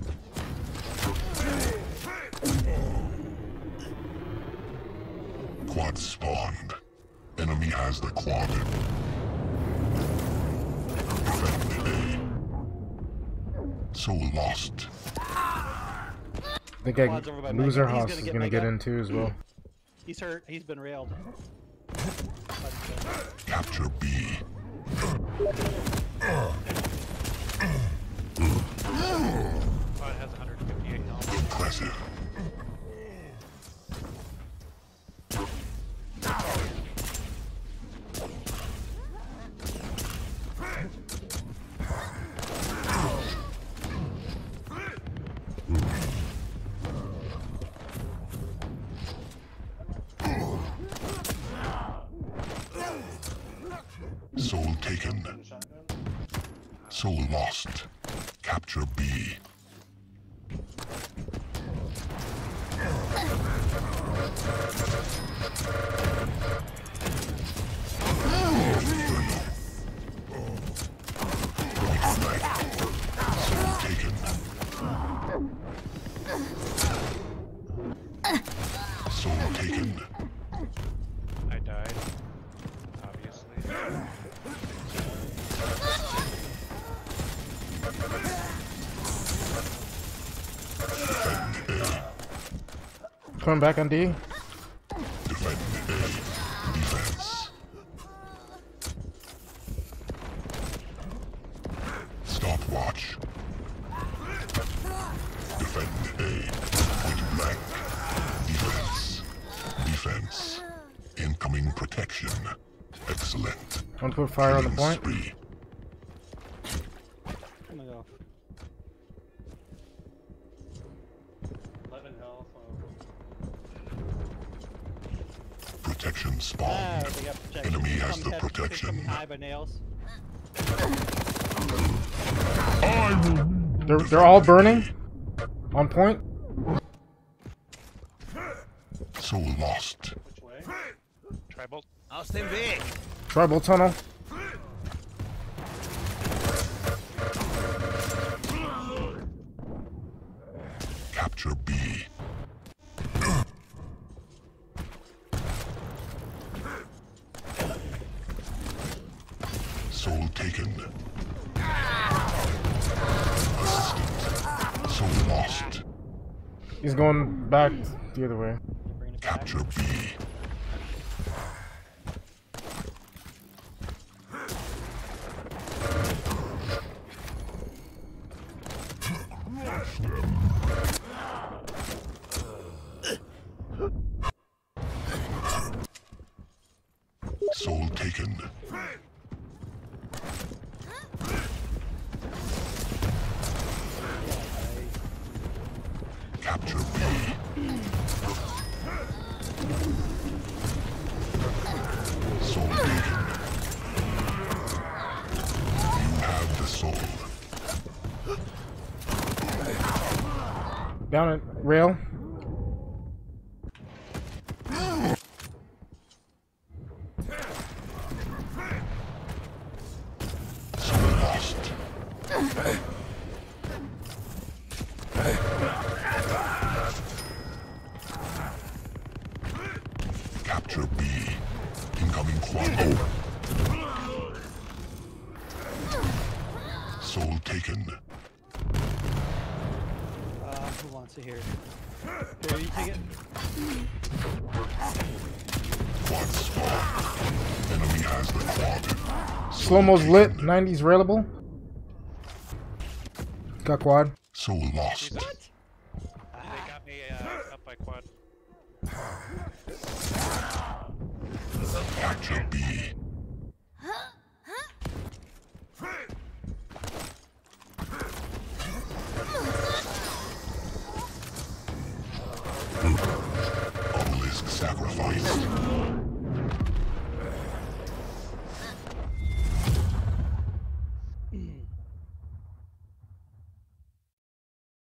Quad spawned. Enemy has the quad. Defend A. Soul lost. Quad's I think I, loser He's house gonna is get gonna get Mega. in too as well. He's hurt. He's been railed. Capture B. Coming back on D. Defend A. Defense. Stopwatch. Defend A. Point blank. Defense. Defense. Incoming protection. Excellent. Don't put fire on the point. spree. By nails. They're they're all burning. On point. Soul lost. Which way? Tri-bolt. Austin Vic. Tri-bolt tunnel. The other way. Capture B. Slow mo's lit. 90s railable. Got quad. Soul lost. They got me uh, up by quad. Capture B. Obelisk sacrificed.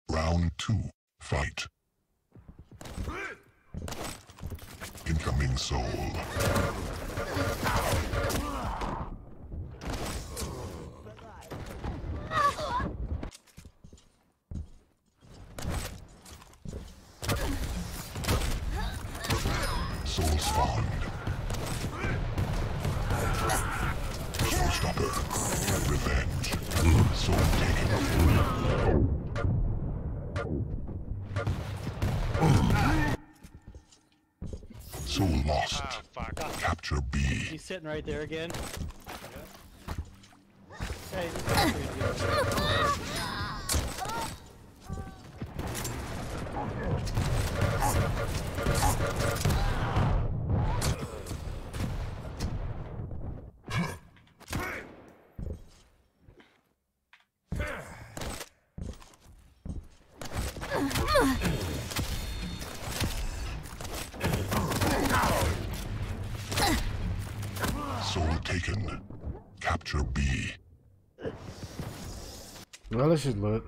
Round two. Fight. Incoming soul. He's sitting right there again. Hey, Relish is lit.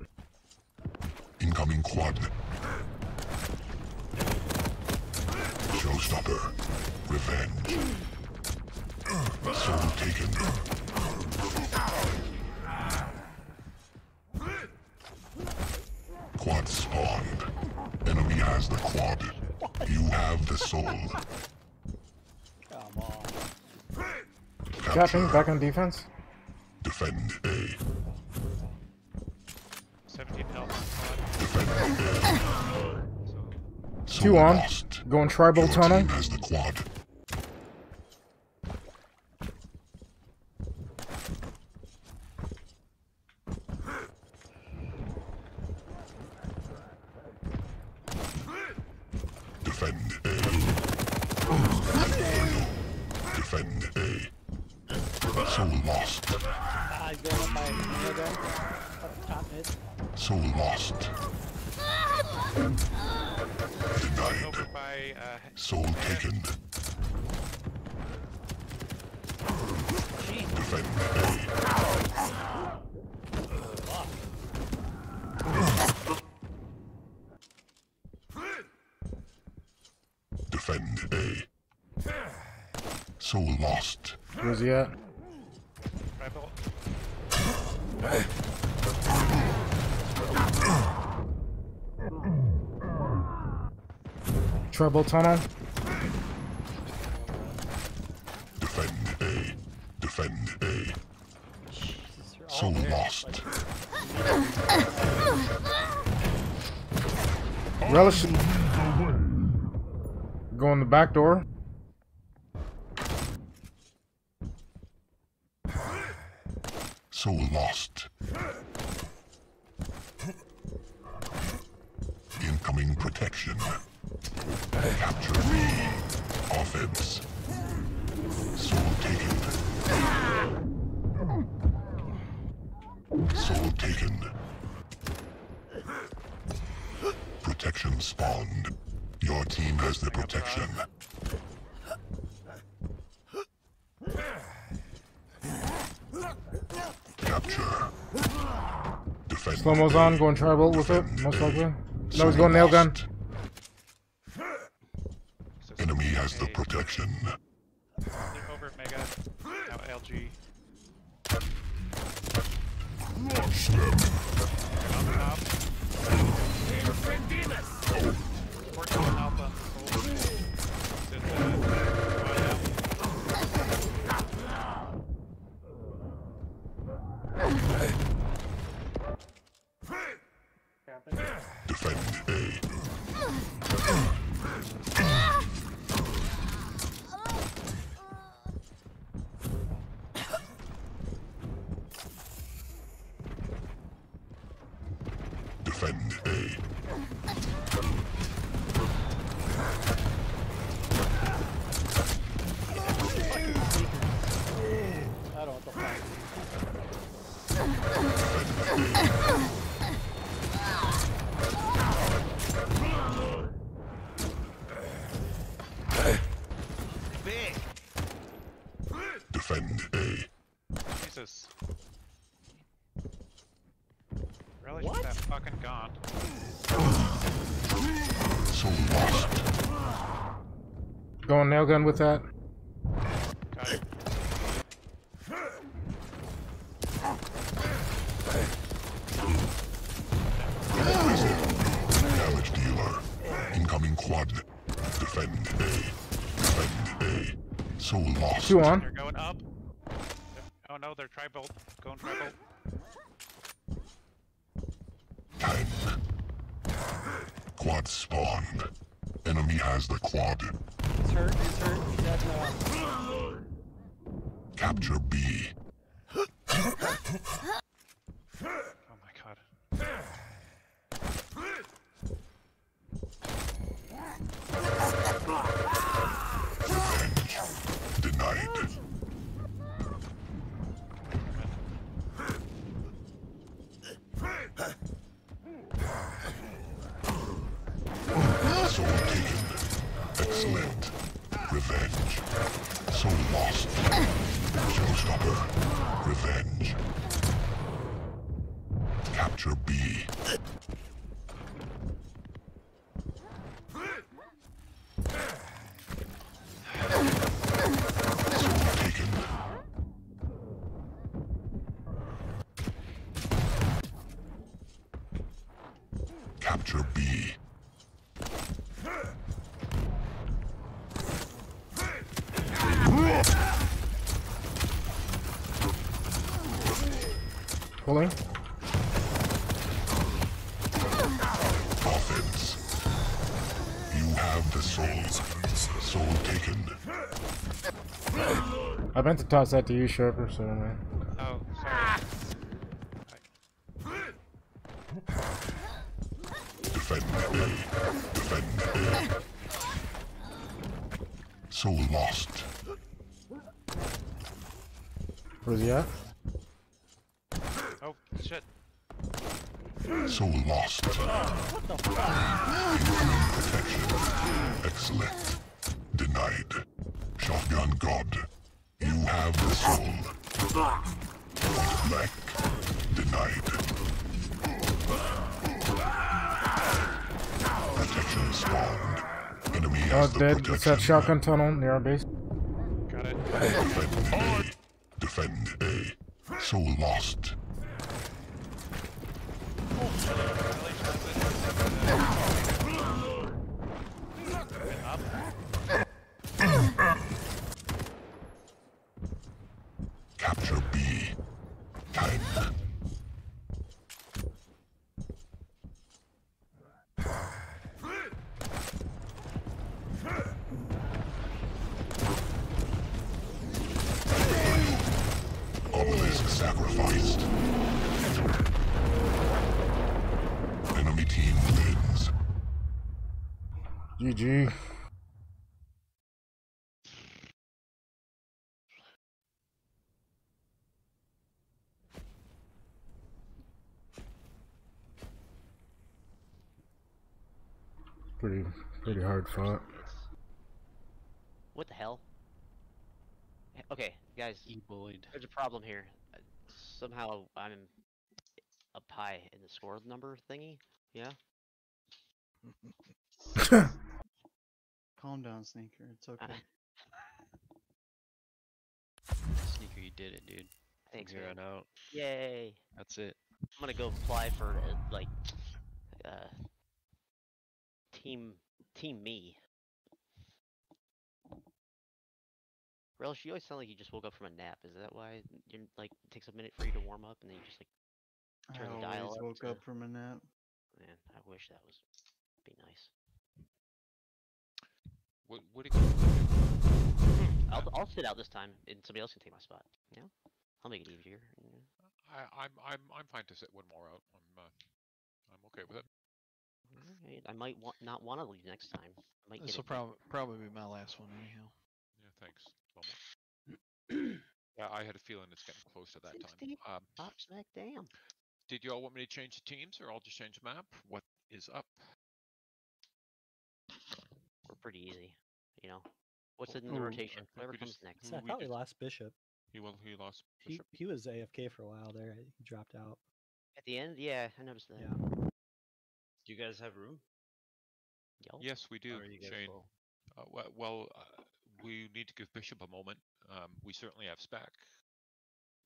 Incoming quad. Showstopper. Revenge. Soul taken. Quad spawned. Enemy has the quad. You have the soul. Come on. Captain, back on defense. Two on. Going Tri-bolt tunnel. Team has the quad. Defend A. Defend A. Soul lost. Ah, he's going up by another guy. Up top mid. Soul lost. Denied. over by uh, Soul taken. Defend A. Defend A. Eh? Soul lost. Where's he at? Tri-bolt. Tri-bolt tunnel. Defend A. Defend eh? A. Soul lost. Relish. Go in the back door. Soul lost. Incoming protection. Capture B. Offense. Soul taken. Soul taken. Protection spawned. Your team has the protection. Capture. Mo's on. Going Tri-bolt with it. Most likely. No, he's going nail gun. Enemy has the protection. They're over at Mega. Now LG. Launch them. On top. Working on Alpha. Hold. Did the squad out. Defend A. Defend A. I don't know what the fuck. Defend A. Jesus. Relish with that fucking gaunt. Soul lost. Going nail gun with that. Damage dealer. Incoming quad. Defend A. Defend A. Soul lost. Two on. They're going up. Oh no, they're Tri-bolt. Going Tri-bolt. Ten. Quad spawned. Enemy has the quad. He's hurt. He's hurt. He does not. Capture B. I meant to toss that to you, Sharper, so man. That shotgun tunnel near our base. Got it. Defend A. Defend A. Soul lost. Capture B. Time. Obelisk sacrificed. Enemy team wins. GG. Pretty, pretty hard fought. What the hell? Okay, guys. E bullied. There's a problem here. Uh, Somehow I'm up high in the score number thingy. Yeah. Calm down, Sneaker. It's okay. Sneaker, you did it, dude. Thanks, Zero man. out. Yay. That's it. I'm gonna go apply for uh, like uh team team me. Relish, you always sound like you just woke up from a nap. Is that why you're like it takes a minute for you to warm up and then you just like turn I the dial always up woke to- up from a nap. Man, I wish that was be nice. What, what do I'll I'll sit out this time and somebody else can take my spot. Yeah, I'll make it easier. yeah. I, I'm I'm I'm fine to sit one more out. I'm uh, I'm okay with it. Alright, I might want not want to leave next time. I might This get will it. probably probably be my last one anyhow. Yeah, thanks. Lomo. yeah, I had a feeling it's getting close to that time. 16? Um, Top smack, damn. did you all want me to change the teams, or I'll just change the map? What is up? We're pretty easy, you know. What's in the Ooh, I rotation? think Whatever we comes just- next. I we thought we just- lost Bishop. He will. He lost. He Bishop. he was AFK for a while there. He dropped out. At the end, yeah, I noticed that. Yeah. Do you guys have room? Yes, we do, are you guys Shane. Uh, well, well uh, we need to give Bishop a moment. Um, we certainly have spec.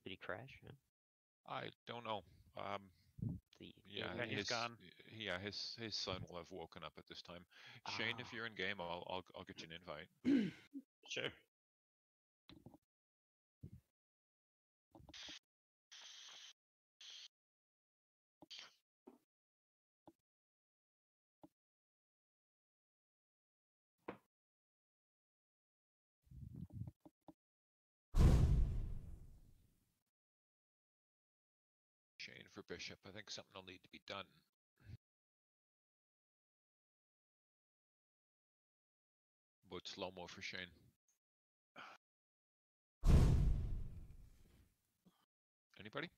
Did he crash? Yeah. I don't know. Um, The yeah, Yeah, he's his, gone. Yeah, his his son will have woken up at this time. Shane, if Ah. you're in game, I'll I'll, I'll get you an invite. Sure. For Bishop. I think something will need to be done. But slow mo for Shane. Anybody?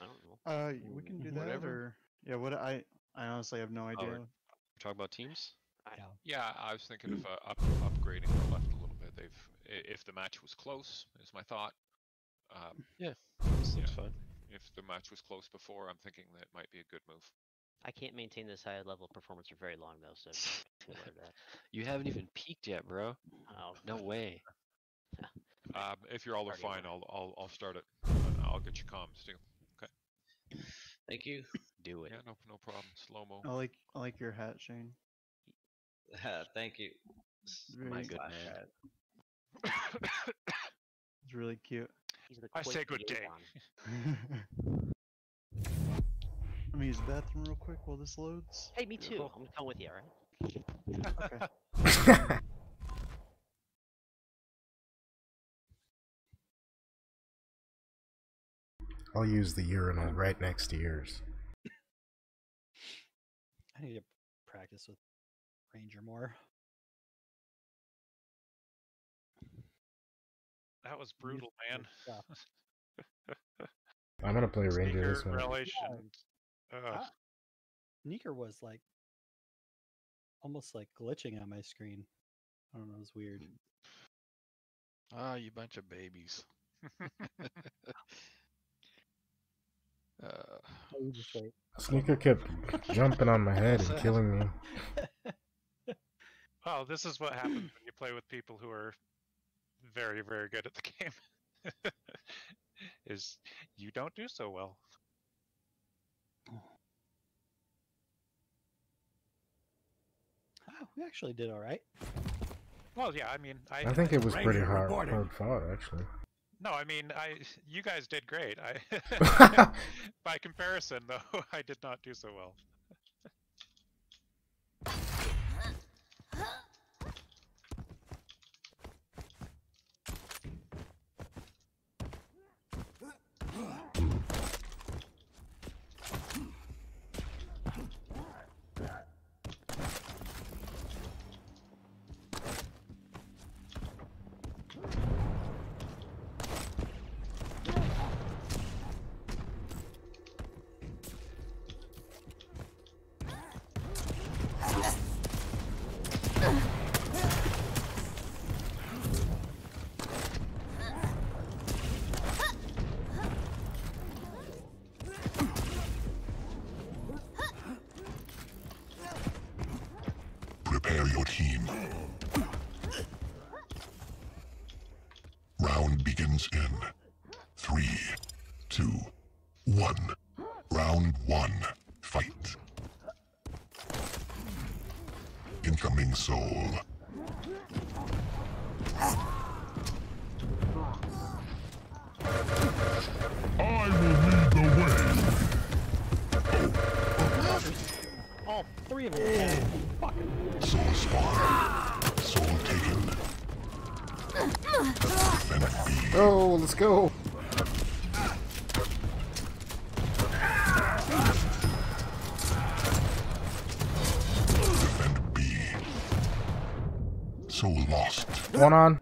I don't know. Uh, we can do that. Whatever. Or, yeah. What I I honestly have no idea. we're- Talk about teams. Yeah, I was thinking of uh, up, upgrading the left a little bit. They've, if the match was close, is my thought. Um, Yeah, this looks fine. If the match was close before, I'm thinking that might be a good move. I can't maintain this high level of performance for very long though, so be aware of that. You haven't even peaked yet, bro. Oh, No way. Um, if you're all are fine. I'll, I'll I'll start it. I'll get you comms too. Okay. Thank you. Do it. Yeah, no no problem. Slow mo. I like I like your hat, Shane. Thank you. Very My good hat. It's really cute. He's the I say good day. liaison. Let me use the bathroom real quick while this loads. Hey, me too. I'm gonna come with you, alright? Okay. I'll use the urinal right next to yours. I need to practice with Ranger more. That was brutal, man. I'm gonna play Ranger this one. relish, Yeah. and, uh, Ah, Sneaker was like almost like glitching on my screen. I don't know, it was weird. Ah, you bunch of babies. uh, Oh, you just wait. Sneaker kept jumping on my head and killing me. Well, this is what happens when you play with people who are very, very good at the game. is you don't do so well. Oh, we actually did all right. Well, yeah, I mean, I. I think it was pretty hard, reporting. hard fought, actually. No, I mean, I. You guys did great. I. by comparison, though, I did not do so well. Go. Defend B. Soul lost. One on.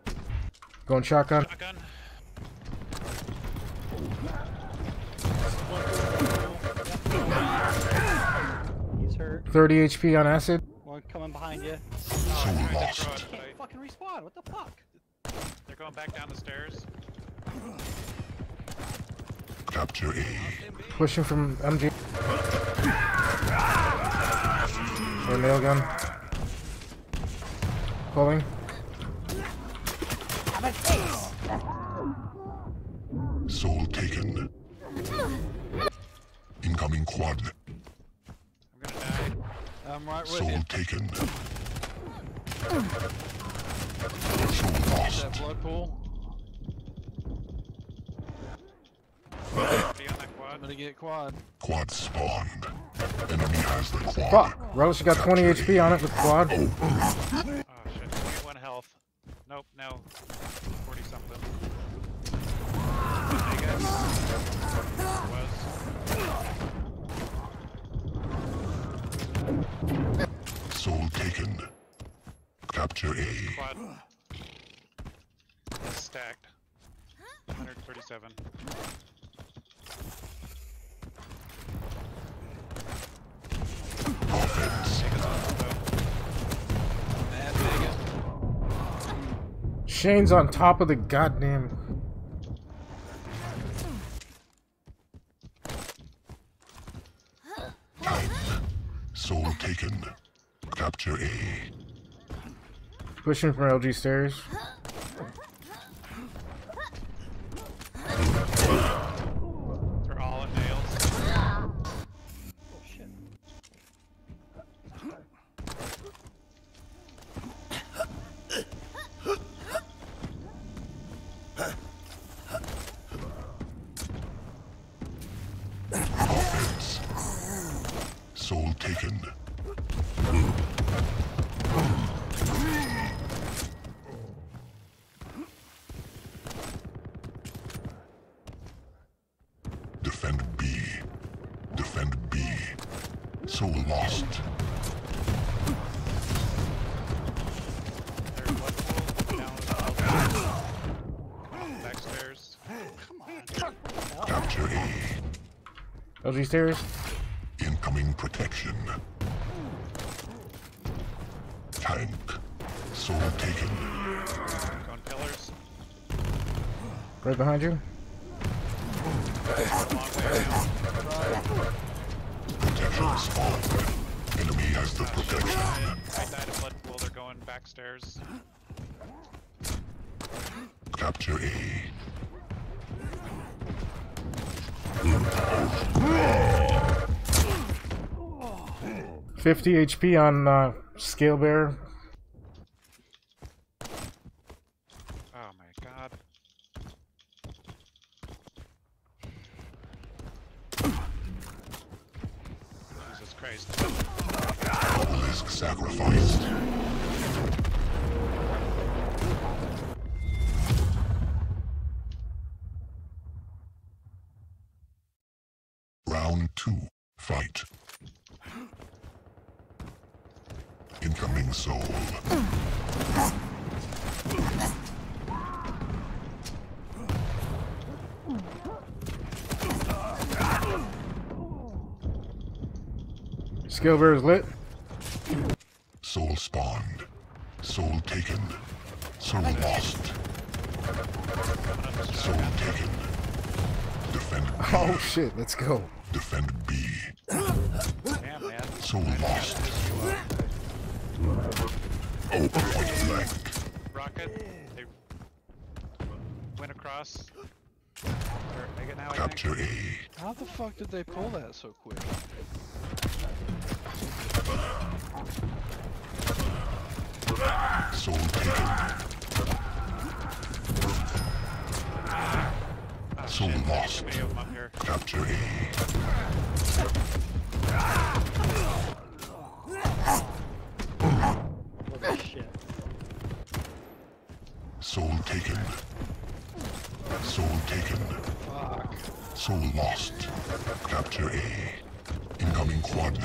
Going shotgun. Shotgun. He's hurt. 30 HP on acid. One coming behind you. Soul Tried lost. throw it, but Can't fucking respawn. What the fuck? They're going back down the stairs. Capture A. Pushing from MG. Or nail gun. Pulling. Soul taken. Incoming quad. I'm gonna die. I'm right with Soul you. taken. Soul lost. I'm gonna get quad. Quad spawned. Enemy has the quad. Fuck. Roach got 20 HP on it with quad. Oh, shit. 21 health. Nope, no. 40 something. I guess. Soul taken. Capture A. Quad. Stacked. 137. Shane's on top of the goddamn. Soul taken. Capture A. Pushing from LG stairs. A. LG stairs. Incoming protection. Tank. Soul taken. Going pillars. Right behind you. 50 HP on uh, Scale Bear. Oh my god. Jesus Christ. Risk sacrificed. Round two, fight. Incoming soul. Scale bear is lit. Soul spawned. Soul taken. Soul lost. Soul taken. Defend B. Oh shit, let's go. Defend B. Soul lost. Oh, point blank. Rocket. They went across. Or make it now, Capture A. How the fuck did they pull that so quick? Soul taken. Soul oh, lost. Many of them up here. Capture A. Holy shit. Soul taken. Soul taken. Soul lost. Capture A. Incoming. Quad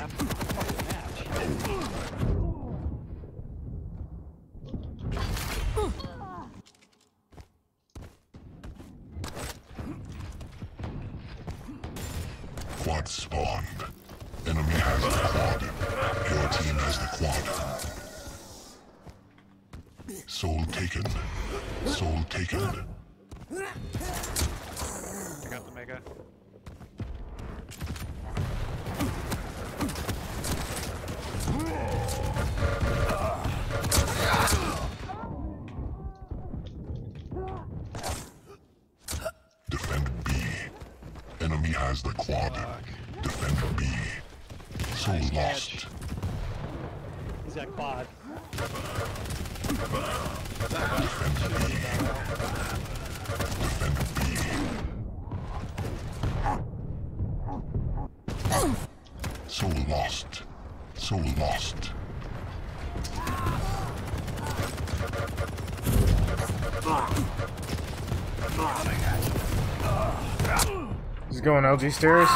going LG stairs.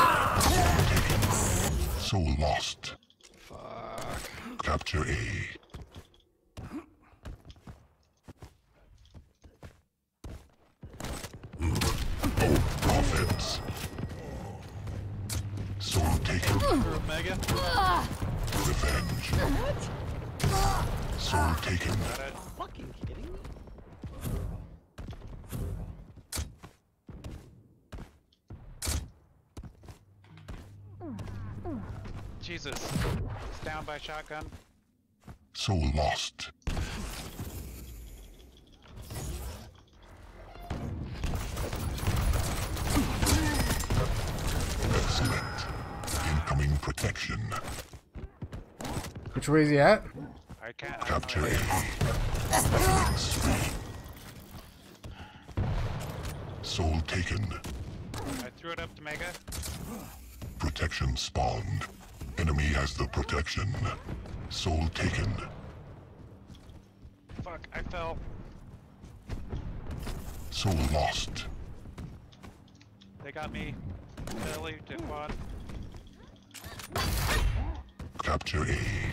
Soul lost. Fuck. Capture A. through Mega. Revenge. Soul taken. Fucking kidding me? Jesus. It's down by shotgun. Soul lost. Excellent. Incoming protection. Which way is he at? I can't. Capture A. Killing. Soul taken. I threw it up to Mega. Protection spawned. Enemy has the protection. Soul taken. Fuck, I fell. Soul lost. They got me. Belly to quad. Capture A.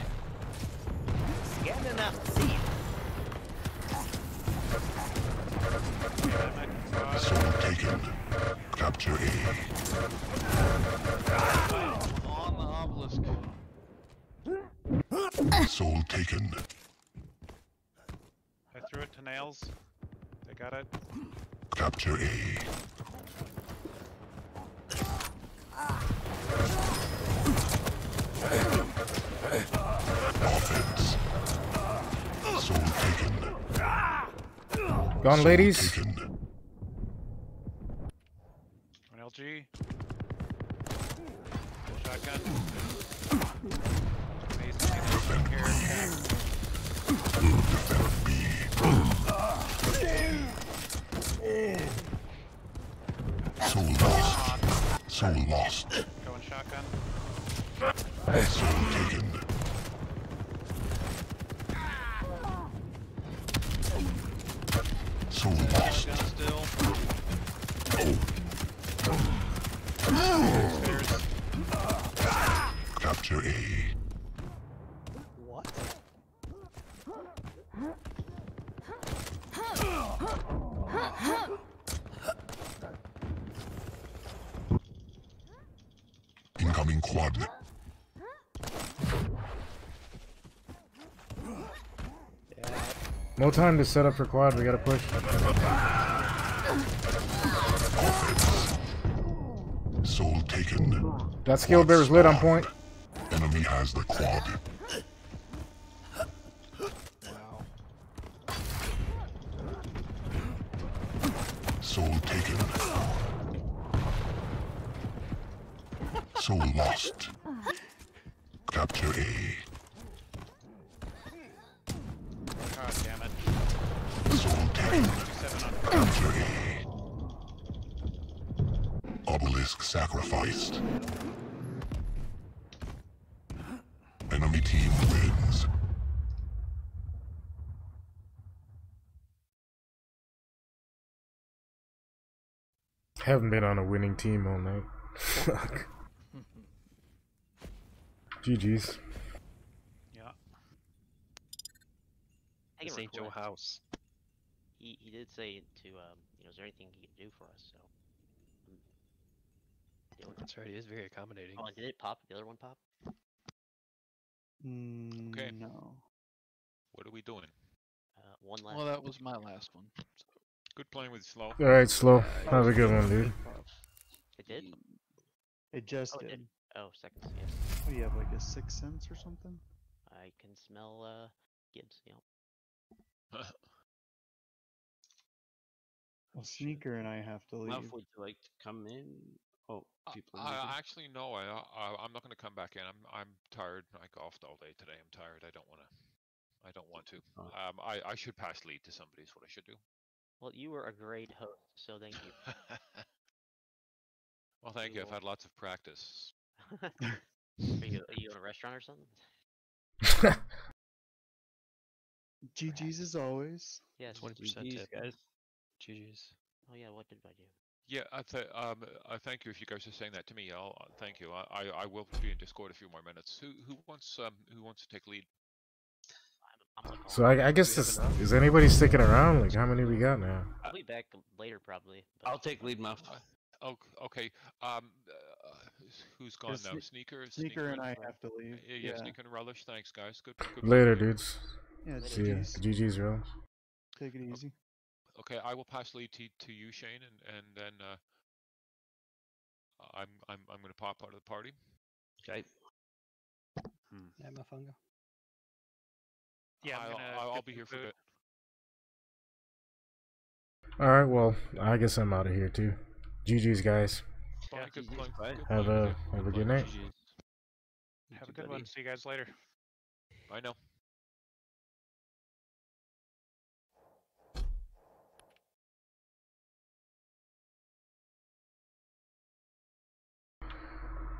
Capture A. Offense. Soul taken. Gone, ladies. Taken. An LG. Shotgun. Amazing. Here. Soul lost. Soul lost. Going shotgun. Soul taken. Soul lost. Gun still. Capture A. What? Incoming quad. No time to set up for quad. We gotta push. Soul taken. That Scalebearer's lit on point. Enemy has the quad. Soul taken. Soul lost. Capture A. God damn it. Soul taken. Capture A. Obelisk sacrificed. Enemy team wins. Haven't been on a winning team all night. Fuck. GG's. Yeah. I This can ain't Joe. House. He he did say to um, you know, is there anything he can do for us? So. um, That's right. He is very accommodating. Oh, did it pop? The other one pop? Mm, Okay. No. What are we doing? Uh, one last. Well, that was my last one. Good playing with Slow. Alright, slow. Have a good one, dude. It did. It just Oh, it did. did. Oh, seconds. Yes. What do you have, like a sixth sense or something? I can smell uh Gibbs. Yep. Well, Sneaker and I have to leave. Muff, would you like to come in? Oh, people. I. I actually no. I, I I'm not going to come back in. I'm I'm tired. I golfed all day today. I'm tired. I don't want to. I don't want to. Oh. Um, I I should pass lead to somebody. Is what I should do. Well, you were a great host, so thank you. well, thank you. I've had lots of practice. are you are you in a restaurant or something? GG's as always. Yes. Twenty percent GG's, tip. guys. GG's. Oh yeah. What did I do? Yeah, I th- um, I thank you if you guys are saying that to me. I'll uh, thank you. I, I, I will be in Discord a few more minutes. Who who wants um who wants to take lead? I'm, I'm like, So I, I guess this, is anybody sticking around? Like, how many we got now? I'll be back later probably. But I'll take lead, Muff. Oh, okay. Um, uh, who's- Who's gone now? Sne- Sneaker. Sneaker and I Rel- have to leave. Yeah, yeah, Yeah. Sneaker and Relish. Thanks, guys. Good. good Later, play. dudes. Yeah, See ya. GG's. GG's, real. Take it easy. Okay, I will pass lead to, to you, Shane, and and then uh, I'm I'm I'm gonna pop out of the party. Okay. Yeah, Mafunga. Yeah, I'm I'll, gonna I'll, I'll be some here for a bit. All right. Well, I guess I'm out of here too. GG's, guys. Fine, good GG's, playing. bye. Good Have a have a Good good night. GG's. Have a good one. See you guys later. Bye now.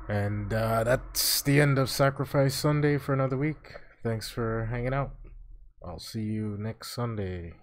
And uh, that's the end of Sacrifice Sunday for another week. Thanks for hanging out. I'll see you next Sunday.